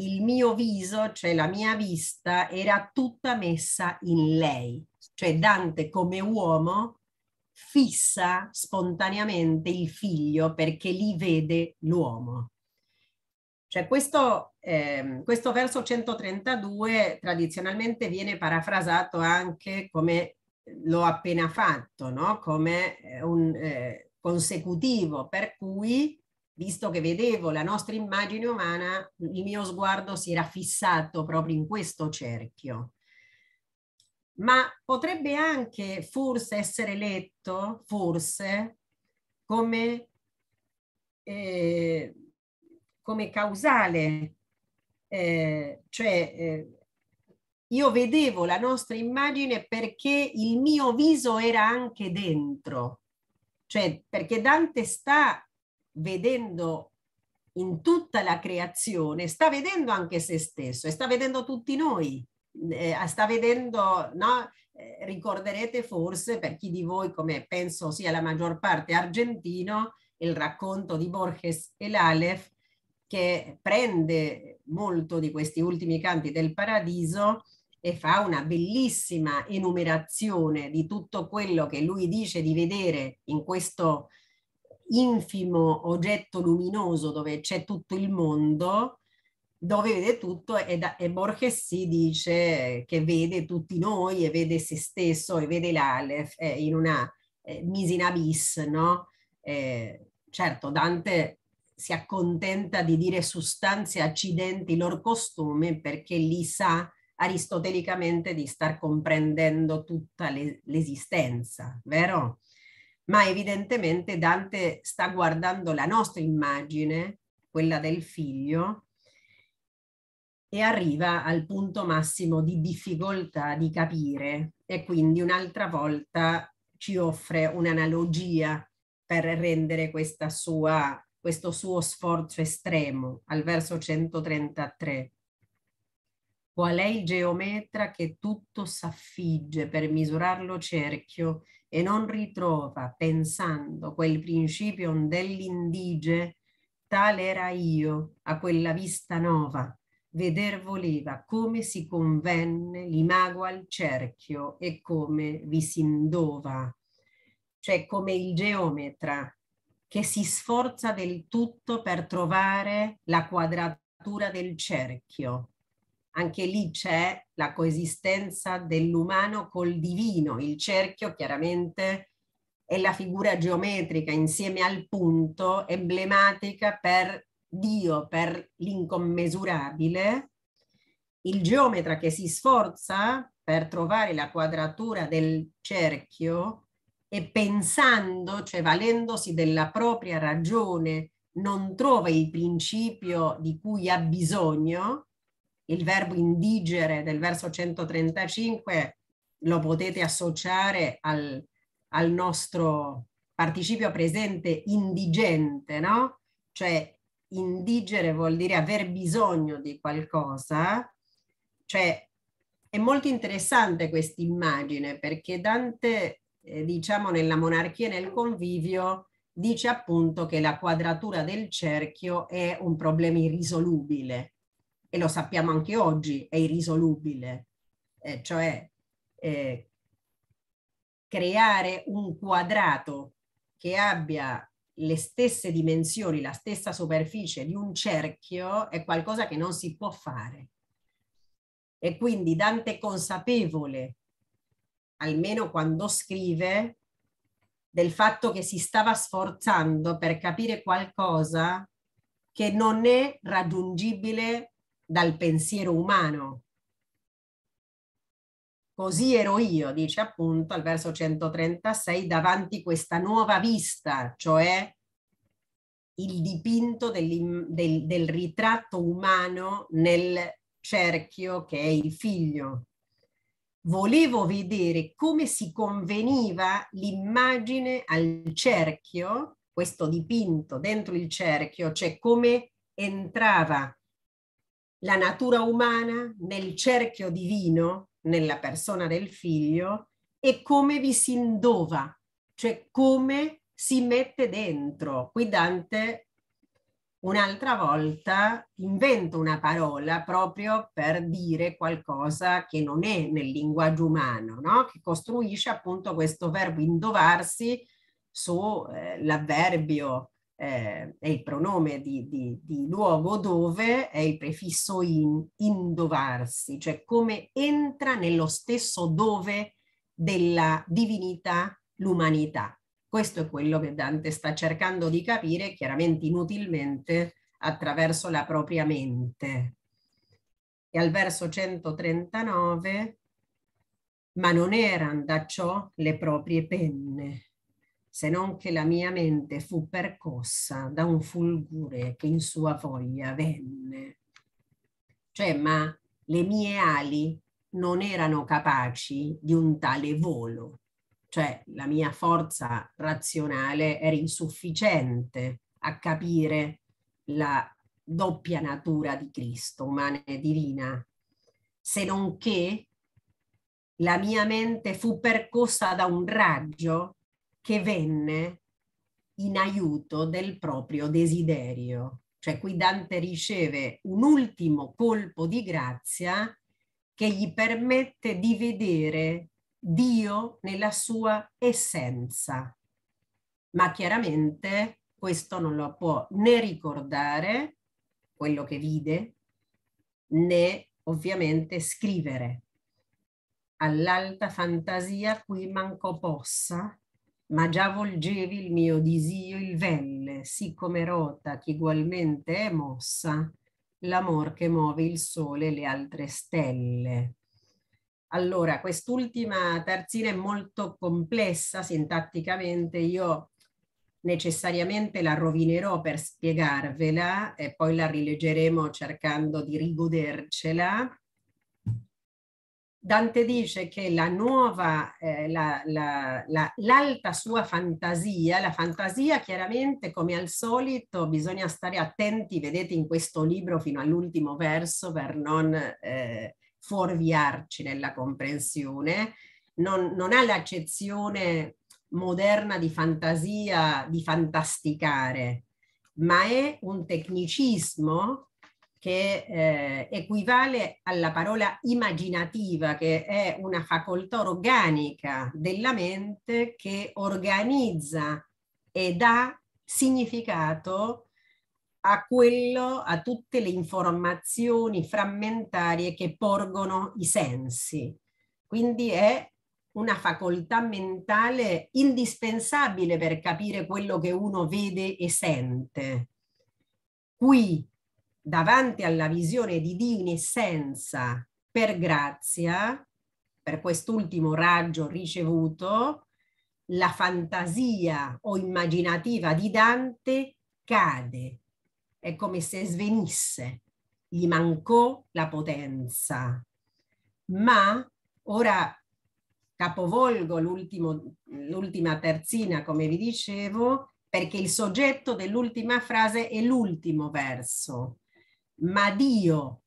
il mio viso, cioè la mia vista, era tutta messa in lei. Cioè Dante come uomo fissa spontaneamente il figlio perché lì vede l'uomo. Cioè questo, eh, questo verso 132 tradizionalmente viene parafrasato anche come l'ho appena fatto, no? come un eh, consecutivo, per cui visto che vedevo la nostra immagine umana, il mio sguardo si era fissato proprio in questo cerchio. Ma potrebbe anche forse essere letto, forse, come, eh, come causale, eh, cioè eh, io vedevo la nostra immagine perché il mio viso era anche dentro, cioè perché Dante sta vedendo in tutta la creazione, sta vedendo anche se stesso e sta vedendo tutti noi, eh, sta vedendo, no? Eh, ricorderete forse per chi di voi, come penso sia la maggior parte argentino, il racconto di Borges e l'Alef che prende molto di questi ultimi canti del paradiso e fa una bellissima enumerazione di tutto quello che lui dice di vedere in questo infimo oggetto luminoso dove c'è tutto il mondo, dove vede tutto e, da, e Borges si dice che vede tutti noi e vede se stesso e vede l'Alef eh, in una eh, misina bis, no? Eh, certo, Dante si accontenta di dire sostanze accidenti lor costume perché lì sa aristotelicamente di star comprendendo tutta l'esistenza, vero? ma evidentemente Dante sta guardando la nostra immagine, quella del figlio, e arriva al punto massimo di difficoltà di capire e quindi un'altra volta ci offre un'analogia per rendere sua, questo suo sforzo estremo al verso 133. Qual è il geometra che tutto s'affigge per misurarlo cerchio e non ritrova, pensando quel principio dell'indige, tale era io a quella vista nova, veder voleva come si convenne l'imago al cerchio e come vi si indova, cioè come il geometra che si sforza del tutto per trovare la quadratura del cerchio. Anche lì c'è la coesistenza dell'umano col divino, il cerchio chiaramente è la figura geometrica insieme al punto emblematica per Dio, per l'incommesurabile, il geometra che si sforza per trovare la quadratura del cerchio e pensando, cioè valendosi della propria ragione, non trova il principio di cui ha bisogno, il verbo indigere del verso 135 lo potete associare al, al nostro participio presente indigente, no? Cioè indigere vuol dire aver bisogno di qualcosa, cioè è molto interessante questa immagine perché Dante, eh, diciamo nella monarchia e nel convivio, dice appunto che la quadratura del cerchio è un problema irrisolubile e lo sappiamo anche oggi, è irrisolubile, eh, cioè eh, creare un quadrato che abbia le stesse dimensioni, la stessa superficie di un cerchio è qualcosa che non si può fare. E quindi Dante è consapevole, almeno quando scrive, del fatto che si stava sforzando per capire qualcosa che non è raggiungibile dal pensiero umano. Così ero io, dice appunto al verso 136, davanti questa nuova vista, cioè il dipinto del, del, del ritratto umano nel cerchio che è il figlio. Volevo vedere come si conveniva l'immagine al cerchio, questo dipinto dentro il cerchio, cioè come entrava la natura umana nel cerchio divino, nella persona del figlio, e come vi si indova, cioè come si mette dentro. Qui Dante un'altra volta inventa una parola proprio per dire qualcosa che non è nel linguaggio umano, no? che costruisce appunto questo verbo indovarsi sull'avverbio eh, eh, è il pronome di, di, di, luogo dove è il prefisso in, indovarsi, cioè come entra nello stesso dove della divinità l'umanità. Questo è quello che Dante sta cercando di capire, chiaramente inutilmente, attraverso la propria mente. E al verso 139, ma non erano da ciò le proprie penne, se non che la mia mente fu percossa da un fulgure che in sua voglia venne. Cioè, ma le mie ali non erano capaci di un tale volo, cioè la mia forza razionale era insufficiente a capire la doppia natura di Cristo, umana e divina, se non che la mia mente fu percossa da un raggio che venne in aiuto del proprio desiderio. Cioè qui Dante riceve un ultimo colpo di grazia che gli permette di vedere Dio nella sua essenza. Ma chiaramente questo non lo può né ricordare, quello che vide, né ovviamente scrivere. All'alta fantasia qui manco possa ma già volgevi il mio disio il velle, sì come rota che ugualmente è mossa, l'amor che muove il sole e le altre stelle. Allora, quest'ultima terzina è molto complessa sintatticamente, io necessariamente la rovinerò per spiegarvela e poi la rileggeremo cercando di rigodercela. Dante dice che la nuova, eh, la, la, la, l'alta sua fantasia, la fantasia chiaramente come al solito bisogna stare attenti, vedete in questo libro fino all'ultimo verso per non eh, fuorviarci nella comprensione, non, non ha l'accezione moderna di fantasia, di fantasticare, ma è un tecnicismo che eh, equivale alla parola immaginativa, che è una facoltà organica della mente che organizza e dà significato a quello, a tutte le informazioni frammentarie che porgono i sensi. Quindi è una facoltà mentale indispensabile per capire quello che uno vede e sente. Qui davanti alla visione di Dio in essenza per grazia, per quest'ultimo raggio ricevuto, la fantasia o immaginativa di Dante cade, è come se svenisse, gli mancò la potenza. Ma ora capovolgo l'ultima terzina, come vi dicevo, perché il soggetto dell'ultima frase è l'ultimo verso. Ma Dio,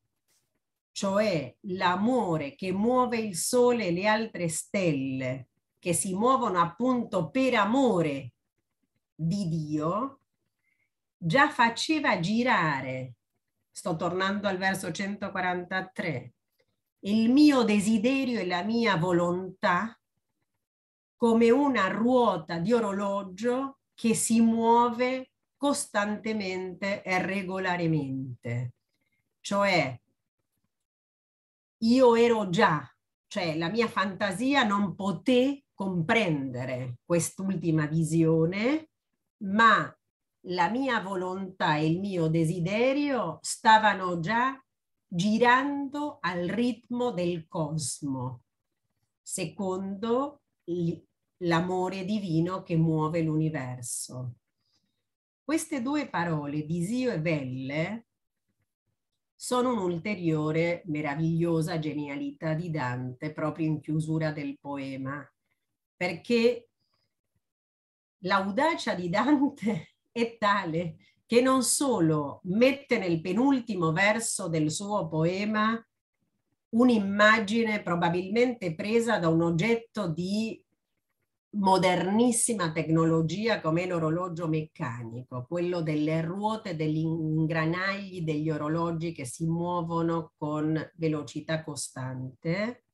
cioè l'amore che muove il sole e le altre stelle, che si muovono appunto per amore di Dio, già faceva girare, sto tornando al verso 143, il mio desiderio e la mia volontà come una ruota di orologio che si muove costantemente e regolarmente. Cioè, io ero già, cioè la mia fantasia non poté comprendere quest'ultima visione, ma la mia volontà e il mio desiderio stavano già girando al ritmo del cosmo, secondo l'amore divino che muove l'universo. Queste due parole, disio e belle, sono un'ulteriore meravigliosa genialità di Dante proprio in chiusura del poema, perché l'audacia di Dante è tale che non solo mette nel penultimo verso del suo poema un'immagine probabilmente presa da un oggetto di modernissima tecnologia come l'orologio meccanico, quello delle ruote, degli ingranagli degli orologi che si muovono con velocità costante,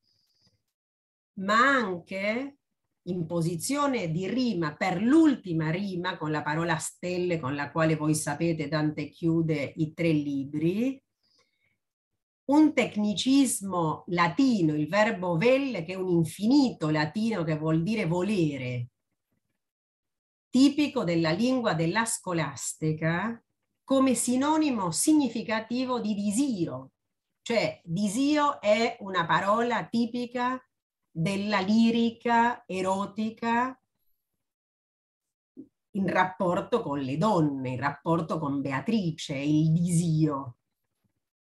ma anche in posizione di rima per l'ultima rima con la parola stelle con la quale voi sapete Dante chiude i tre libri, un tecnicismo latino, il verbo vel, che è un infinito latino che vuol dire volere, tipico della lingua della scolastica, come sinonimo significativo di disio. Cioè, disio è una parola tipica della lirica erotica in rapporto con le donne, in rapporto con Beatrice, il disio.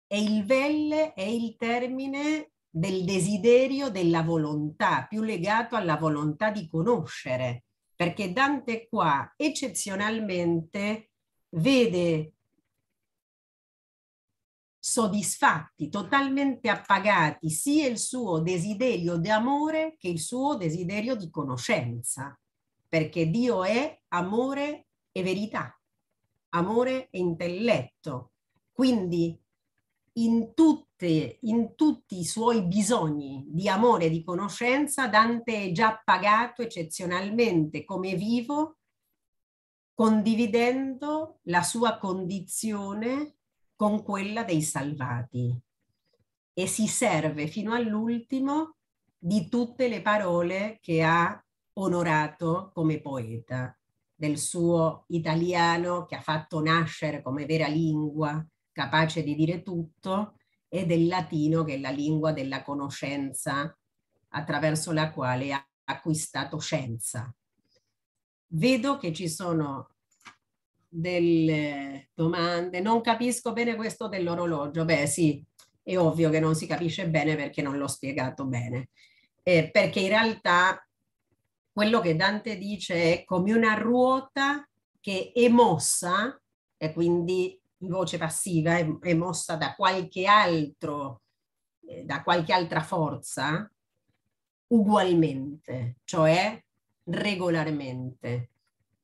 E il velle è il termine del desiderio della volontà, più legato alla volontà di conoscere, perché Dante qua eccezionalmente vede soddisfatti, totalmente appagati sia il suo desiderio di amore che il suo desiderio di conoscenza, perché Dio è amore e verità, amore e intelletto. Quindi in, tutte, in tutti i suoi bisogni di amore e di conoscenza, Dante è già pagato eccezionalmente come vivo, condividendo la sua condizione con quella dei salvati e si serve fino all'ultimo di tutte le parole che ha onorato come poeta, del suo italiano che ha fatto nascere come vera lingua, capace di dire tutto, e del latino che è la lingua della conoscenza attraverso la quale ha acquistato scienza. Vedo che ci sono delle domande. Non capisco bene questo dell'orologio. Beh sì, è ovvio che non si capisce bene perché non l'ho spiegato bene. Eh, perché in realtà quello che Dante dice è come una ruota che è mossa e quindi in voce passiva è, è mossa da qualche altro, eh, da qualche altra forza ugualmente, cioè regolarmente.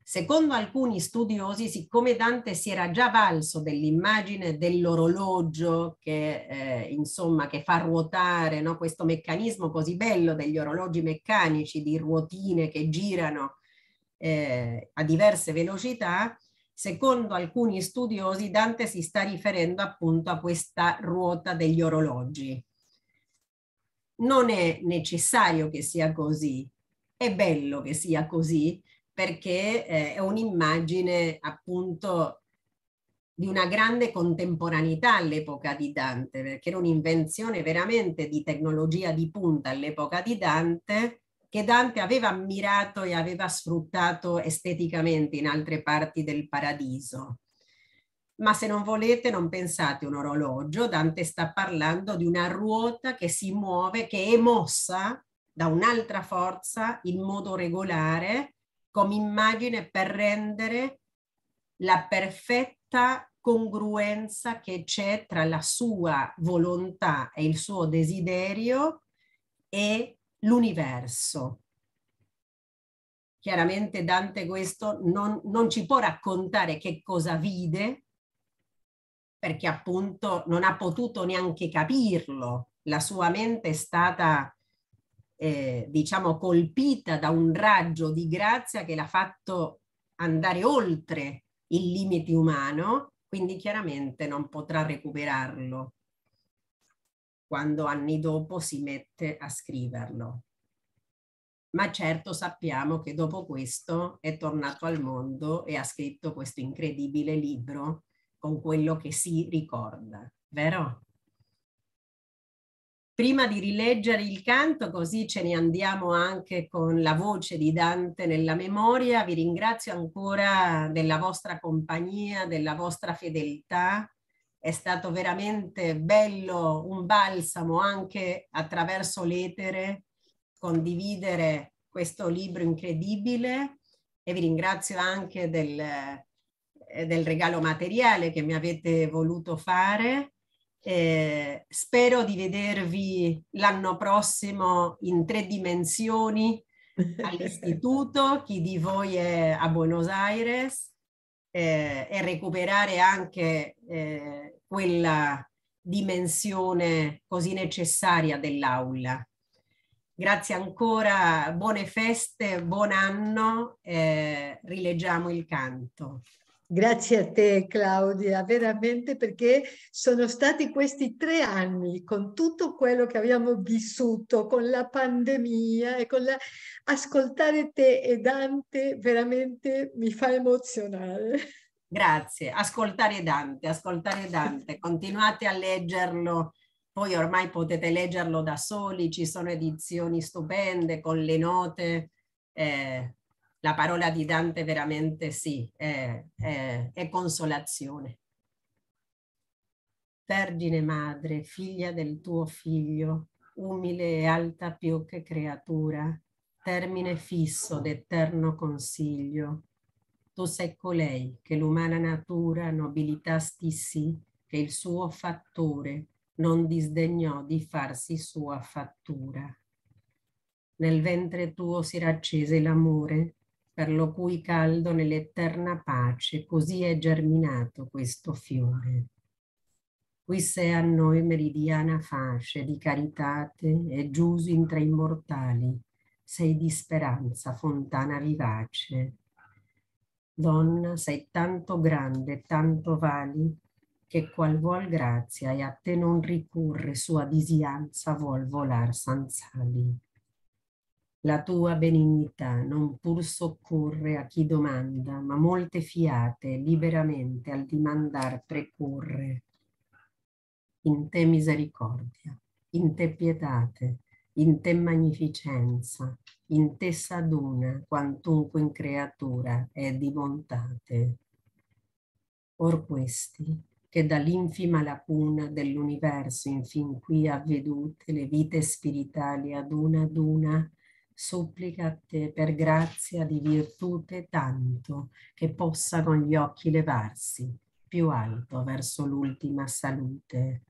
Secondo alcuni studiosi, siccome Dante si era già valso dell'immagine dell'orologio che, eh, insomma, che fa ruotare no? questo meccanismo così bello degli orologi meccanici di ruotine che girano eh, a diverse velocità, secondo alcuni studiosi Dante si sta riferendo appunto a questa ruota degli orologi. Non è necessario che sia così, è bello che sia così, perché eh, è un'immagine appunto di una grande contemporaneità all'epoca di Dante, perché era un'invenzione veramente di tecnologia di punta all'epoca di Dante, che Dante aveva ammirato e aveva sfruttato esteticamente in altre parti del paradiso. Ma se non volete non pensate un orologio, Dante sta parlando di una ruota che si muove, che è mossa da un'altra forza in modo regolare come immagine per rendere la perfetta congruenza che c'è tra la sua volontà e il suo desiderio e l'universo. Chiaramente Dante questo non, non ci può raccontare che cosa vide, perché appunto non ha potuto neanche capirlo. La sua mente è stata eh, diciamo, colpita da un raggio di grazia che l'ha fatto andare oltre il limite umano, quindi chiaramente non potrà recuperarlo quando anni dopo si mette a scriverlo. Ma certo sappiamo che dopo questo è tornato al mondo e ha scritto questo incredibile libro con quello che si ricorda, vero? Prima di rileggere il canto, così ce ne andiamo anche con la voce di Dante nella memoria, vi ringrazio ancora della vostra compagnia, della vostra fedeltà. È stato veramente bello, un balsamo anche attraverso l'etere, condividere questo libro incredibile. E vi ringrazio anche del, del regalo materiale che mi avete voluto fare eh, spero di vedervi l'anno prossimo in tre dimensioni all'istituto, chi di voi è a Buenos Aires, eh, e recuperare anche eh, quella dimensione così necessaria dell'aula. Grazie ancora, buone feste, buon anno, eh, rileggiamo il canto. Grazie a te Claudia, veramente perché sono stati questi tre anni con tutto quello che abbiamo vissuto, con la pandemia e con la... ascoltare te e Dante veramente mi fa emozionare. Grazie, ascoltare Dante, ascoltare Dante, continuate a leggerlo, poi ormai potete leggerlo da soli, ci sono edizioni stupende con le note. Eh, la parola di Dante veramente sì, è, è, è consolazione. Vergine madre, figlia del tuo figlio, umile e alta più che creatura, termine fisso d'eterno consiglio, tu sei colei che l'umana natura nobilitasti sì, che il suo fattore non disdegnò di farsi sua fattura. Nel ventre tuo si raccese l'amore, per lo cui caldo nell'eterna pace così è germinato questo fiore. Qui sei a noi meridiana fasce di caritate e giuso in tre immortali, sei di speranza fontana vivace. Donna, sei tanto grande, tanto vali, che qual vuol grazia e a te non ricurre sua disianza vuol volar sanzali. La tua benignità non pur soccorre a chi domanda, ma molte fiate liberamente al dimandar precorre. In te misericordia, in te pietate, in te magnificenza, in te s'aduna quantunque in creatura è di bontate. Or questi, che dall'infima lacuna dell'universo infin qui avvedute le vite spiritali ad una ad una, supplica a te per grazia di virtute tanto che possa con gli occhi levarsi più alto verso l'ultima salute.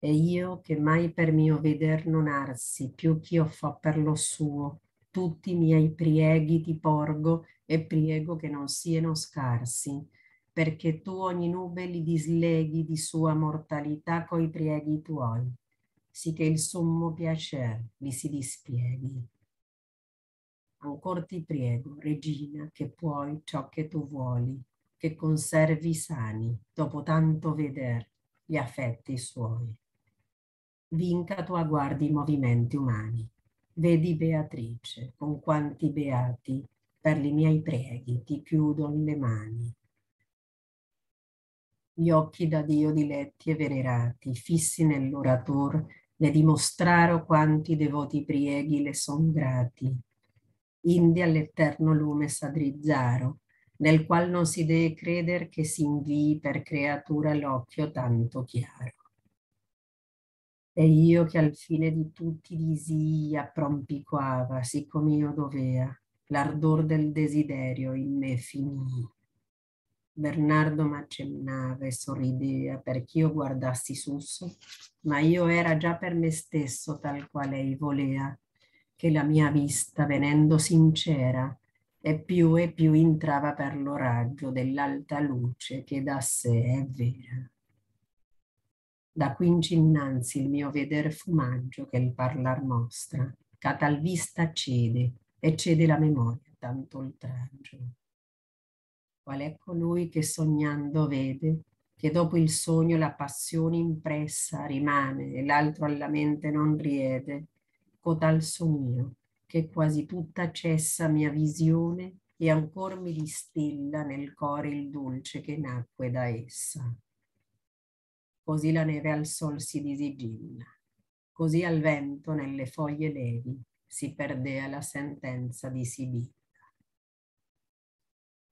E io che mai per mio veder non arsi più ch'io fo per lo suo, tutti i miei prieghi ti porgo e priego che non siano scarsi, perché tu ogni nube li disleghi di sua mortalità coi prieghi tuoi sì che il sommo piacere vi si dispieghi. Ancor ti prego, Regina, che puoi ciò che tu vuoli, che conservi sani, dopo tanto veder gli affetti suoi. Vinca tua guardi i movimenti umani. Vedi Beatrice, con quanti beati per i miei preghi ti chiudo le mani. Gli occhi da Dio diletti e venerati, fissi nell'orator, ne dimostraro quanti devoti prieghi le son grati. Indi all'eterno lume sadrizzaro, nel qual non si dee creder che si invii per creatura l'occhio tanto chiaro. E io che al fine di tutti disii apprampicoava, siccome io dovea, l'ardor del desiderio in me finì. Bernardo m'accennava e sorrideva perché io guardassi susso, ma io era già per me stesso tal quale ei volea, che la mia vista, venendo sincera, e più e più entrava per lo raggio dell'alta luce che da sé è vera. Da quinci innanzi il mio veder fumaggio che il parlar mostra, ca tal vista cede e cede la memoria tanto oltraggio qual è colui che sognando vede che dopo il sogno la passione impressa rimane e l'altro alla mente non riede, cotal sonio che quasi tutta cessa mia visione e ancor mi distilla nel core il dolce che nacque da essa. Così la neve al sol si disigilla, così al vento nelle foglie levi si perdea la sentenza di Sibilla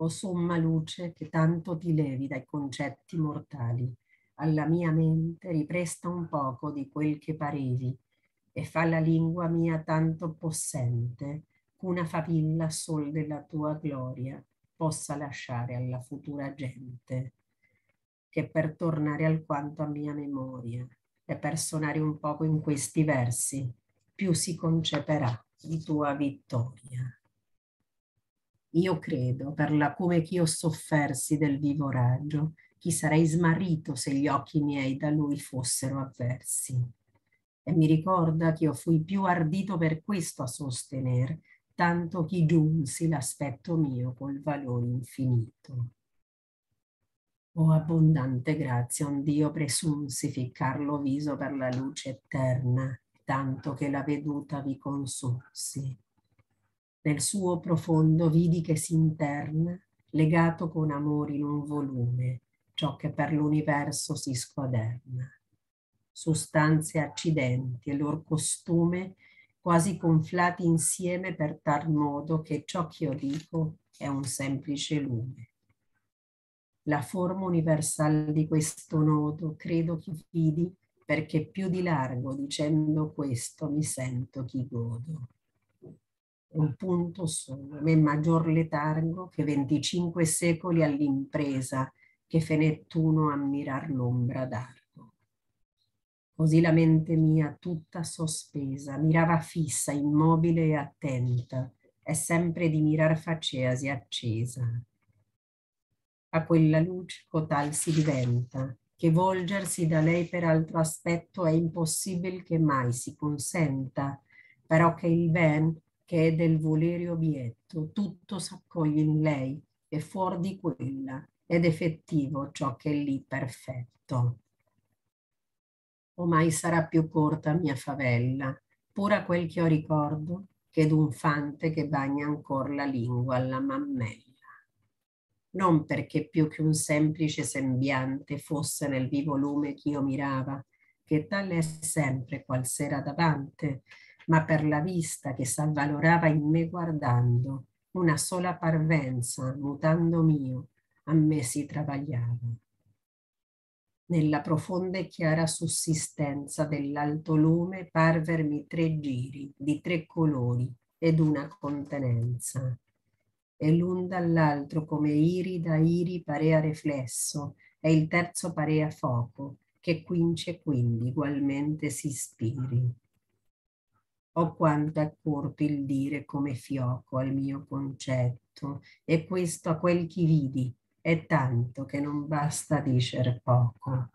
o somma luce che tanto ti levi dai concetti mortali, alla mia mente ripresta un poco di quel che parevi e fa la lingua mia tanto possente ch'una favilla sol della tua gloria possa lasciare alla futura gente, che per tornare alquanto a mia memoria e per sonare un poco in questi versi, più si conceperà di tua vittoria. Io credo, per la come ch'io soffersi del vivo raggio, chi sarei smarrito se gli occhi miei da lui fossero avversi. E mi ricorda che io fui più ardito per questo a sostener, tanto chi giunsi l'aspetto mio col valore infinito. O abbondante grazia, ond'io presunsi ficcar lo viso per la luce eterna, tanto che la veduta vi consulsi nel suo profondo vidi che si interna, legato con amore in un volume, ciò che per l'universo si squaderna. Sostanze accidenti e lor costume quasi conflati insieme per tal modo che ciò che io dico è un semplice lume. La forma universale di questo nodo credo che vidi perché più di largo dicendo questo mi sento chi godo un punto solo, né maggior letargo che 25 secoli all'impresa che fe Nettuno a mirar l'ombra d'arco. Così la mente mia tutta sospesa mirava fissa, immobile e attenta, e sempre di mirar faceasi accesa. A quella luce cotal si diventa, che volgersi da lei per altro aspetto è impossibile che mai si consenta, però che il ben che è del volere obietto, tutto s'accoglie in lei e fuori di quella ed effettivo ciò che è lì perfetto. O mai sarà più corta mia favella, pura quel che ho ricordo, che d'un fante che bagna ancor la lingua alla mammella. Non perché più che un semplice sembiante fosse nel vivo lume ch'io mirava, che tale è sempre qual sera davante, ma per la vista che s'avvalorava in me guardando, una sola parvenza, mutando mio, a me si travagliava. Nella profonda e chiara sussistenza dell'alto lume parvermi tre giri di tre colori ed una contenenza. E l'un dall'altro come iri da iri parea riflesso e il terzo parea fuoco, che quince quindi ugualmente si ispiri o quanto è corto il dire come fioco al mio concetto, e questo a quel chi vidi è tanto che non basta dicer poco.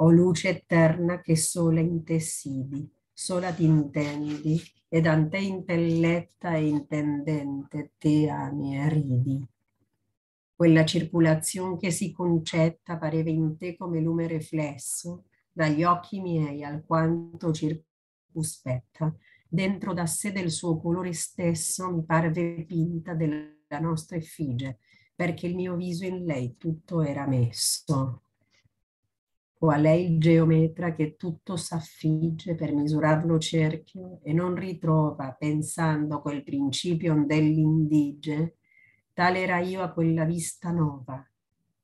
O luce eterna che sola intessidi, sola t'intendi, ed ante intelletta e intendente te ami e ridi. Quella circolazione che si concetta pareva in te come lume riflesso, dagli occhi miei alquanto circolato uspetta. Dentro da sé del suo colore stesso mi parve pinta della nostra effigie, perché il mio viso in lei tutto era messo. Qual è il geometra che tutto s'affigge per misurarlo cerchio e non ritrova, pensando quel principio dell'indige, tale era io a quella vista nova.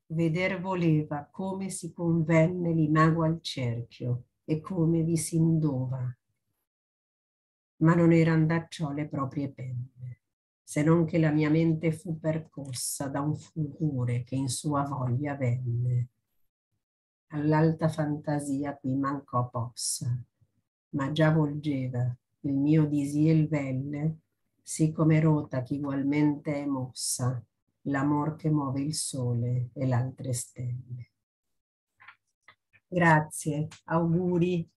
Veder voleva come si convenne l'imago al cerchio, e come vi si indova. Ma non eran da ciò le proprie penne, se non che la mia mente fu percorsa da un fulgure che in sua voglia venne. All'alta fantasia qui mancò possa, ma già volgeva il mio disiel velle, sì come rota che ugualmente è mossa l'amor che muove il sole e l'altre stelle. Grazie, auguri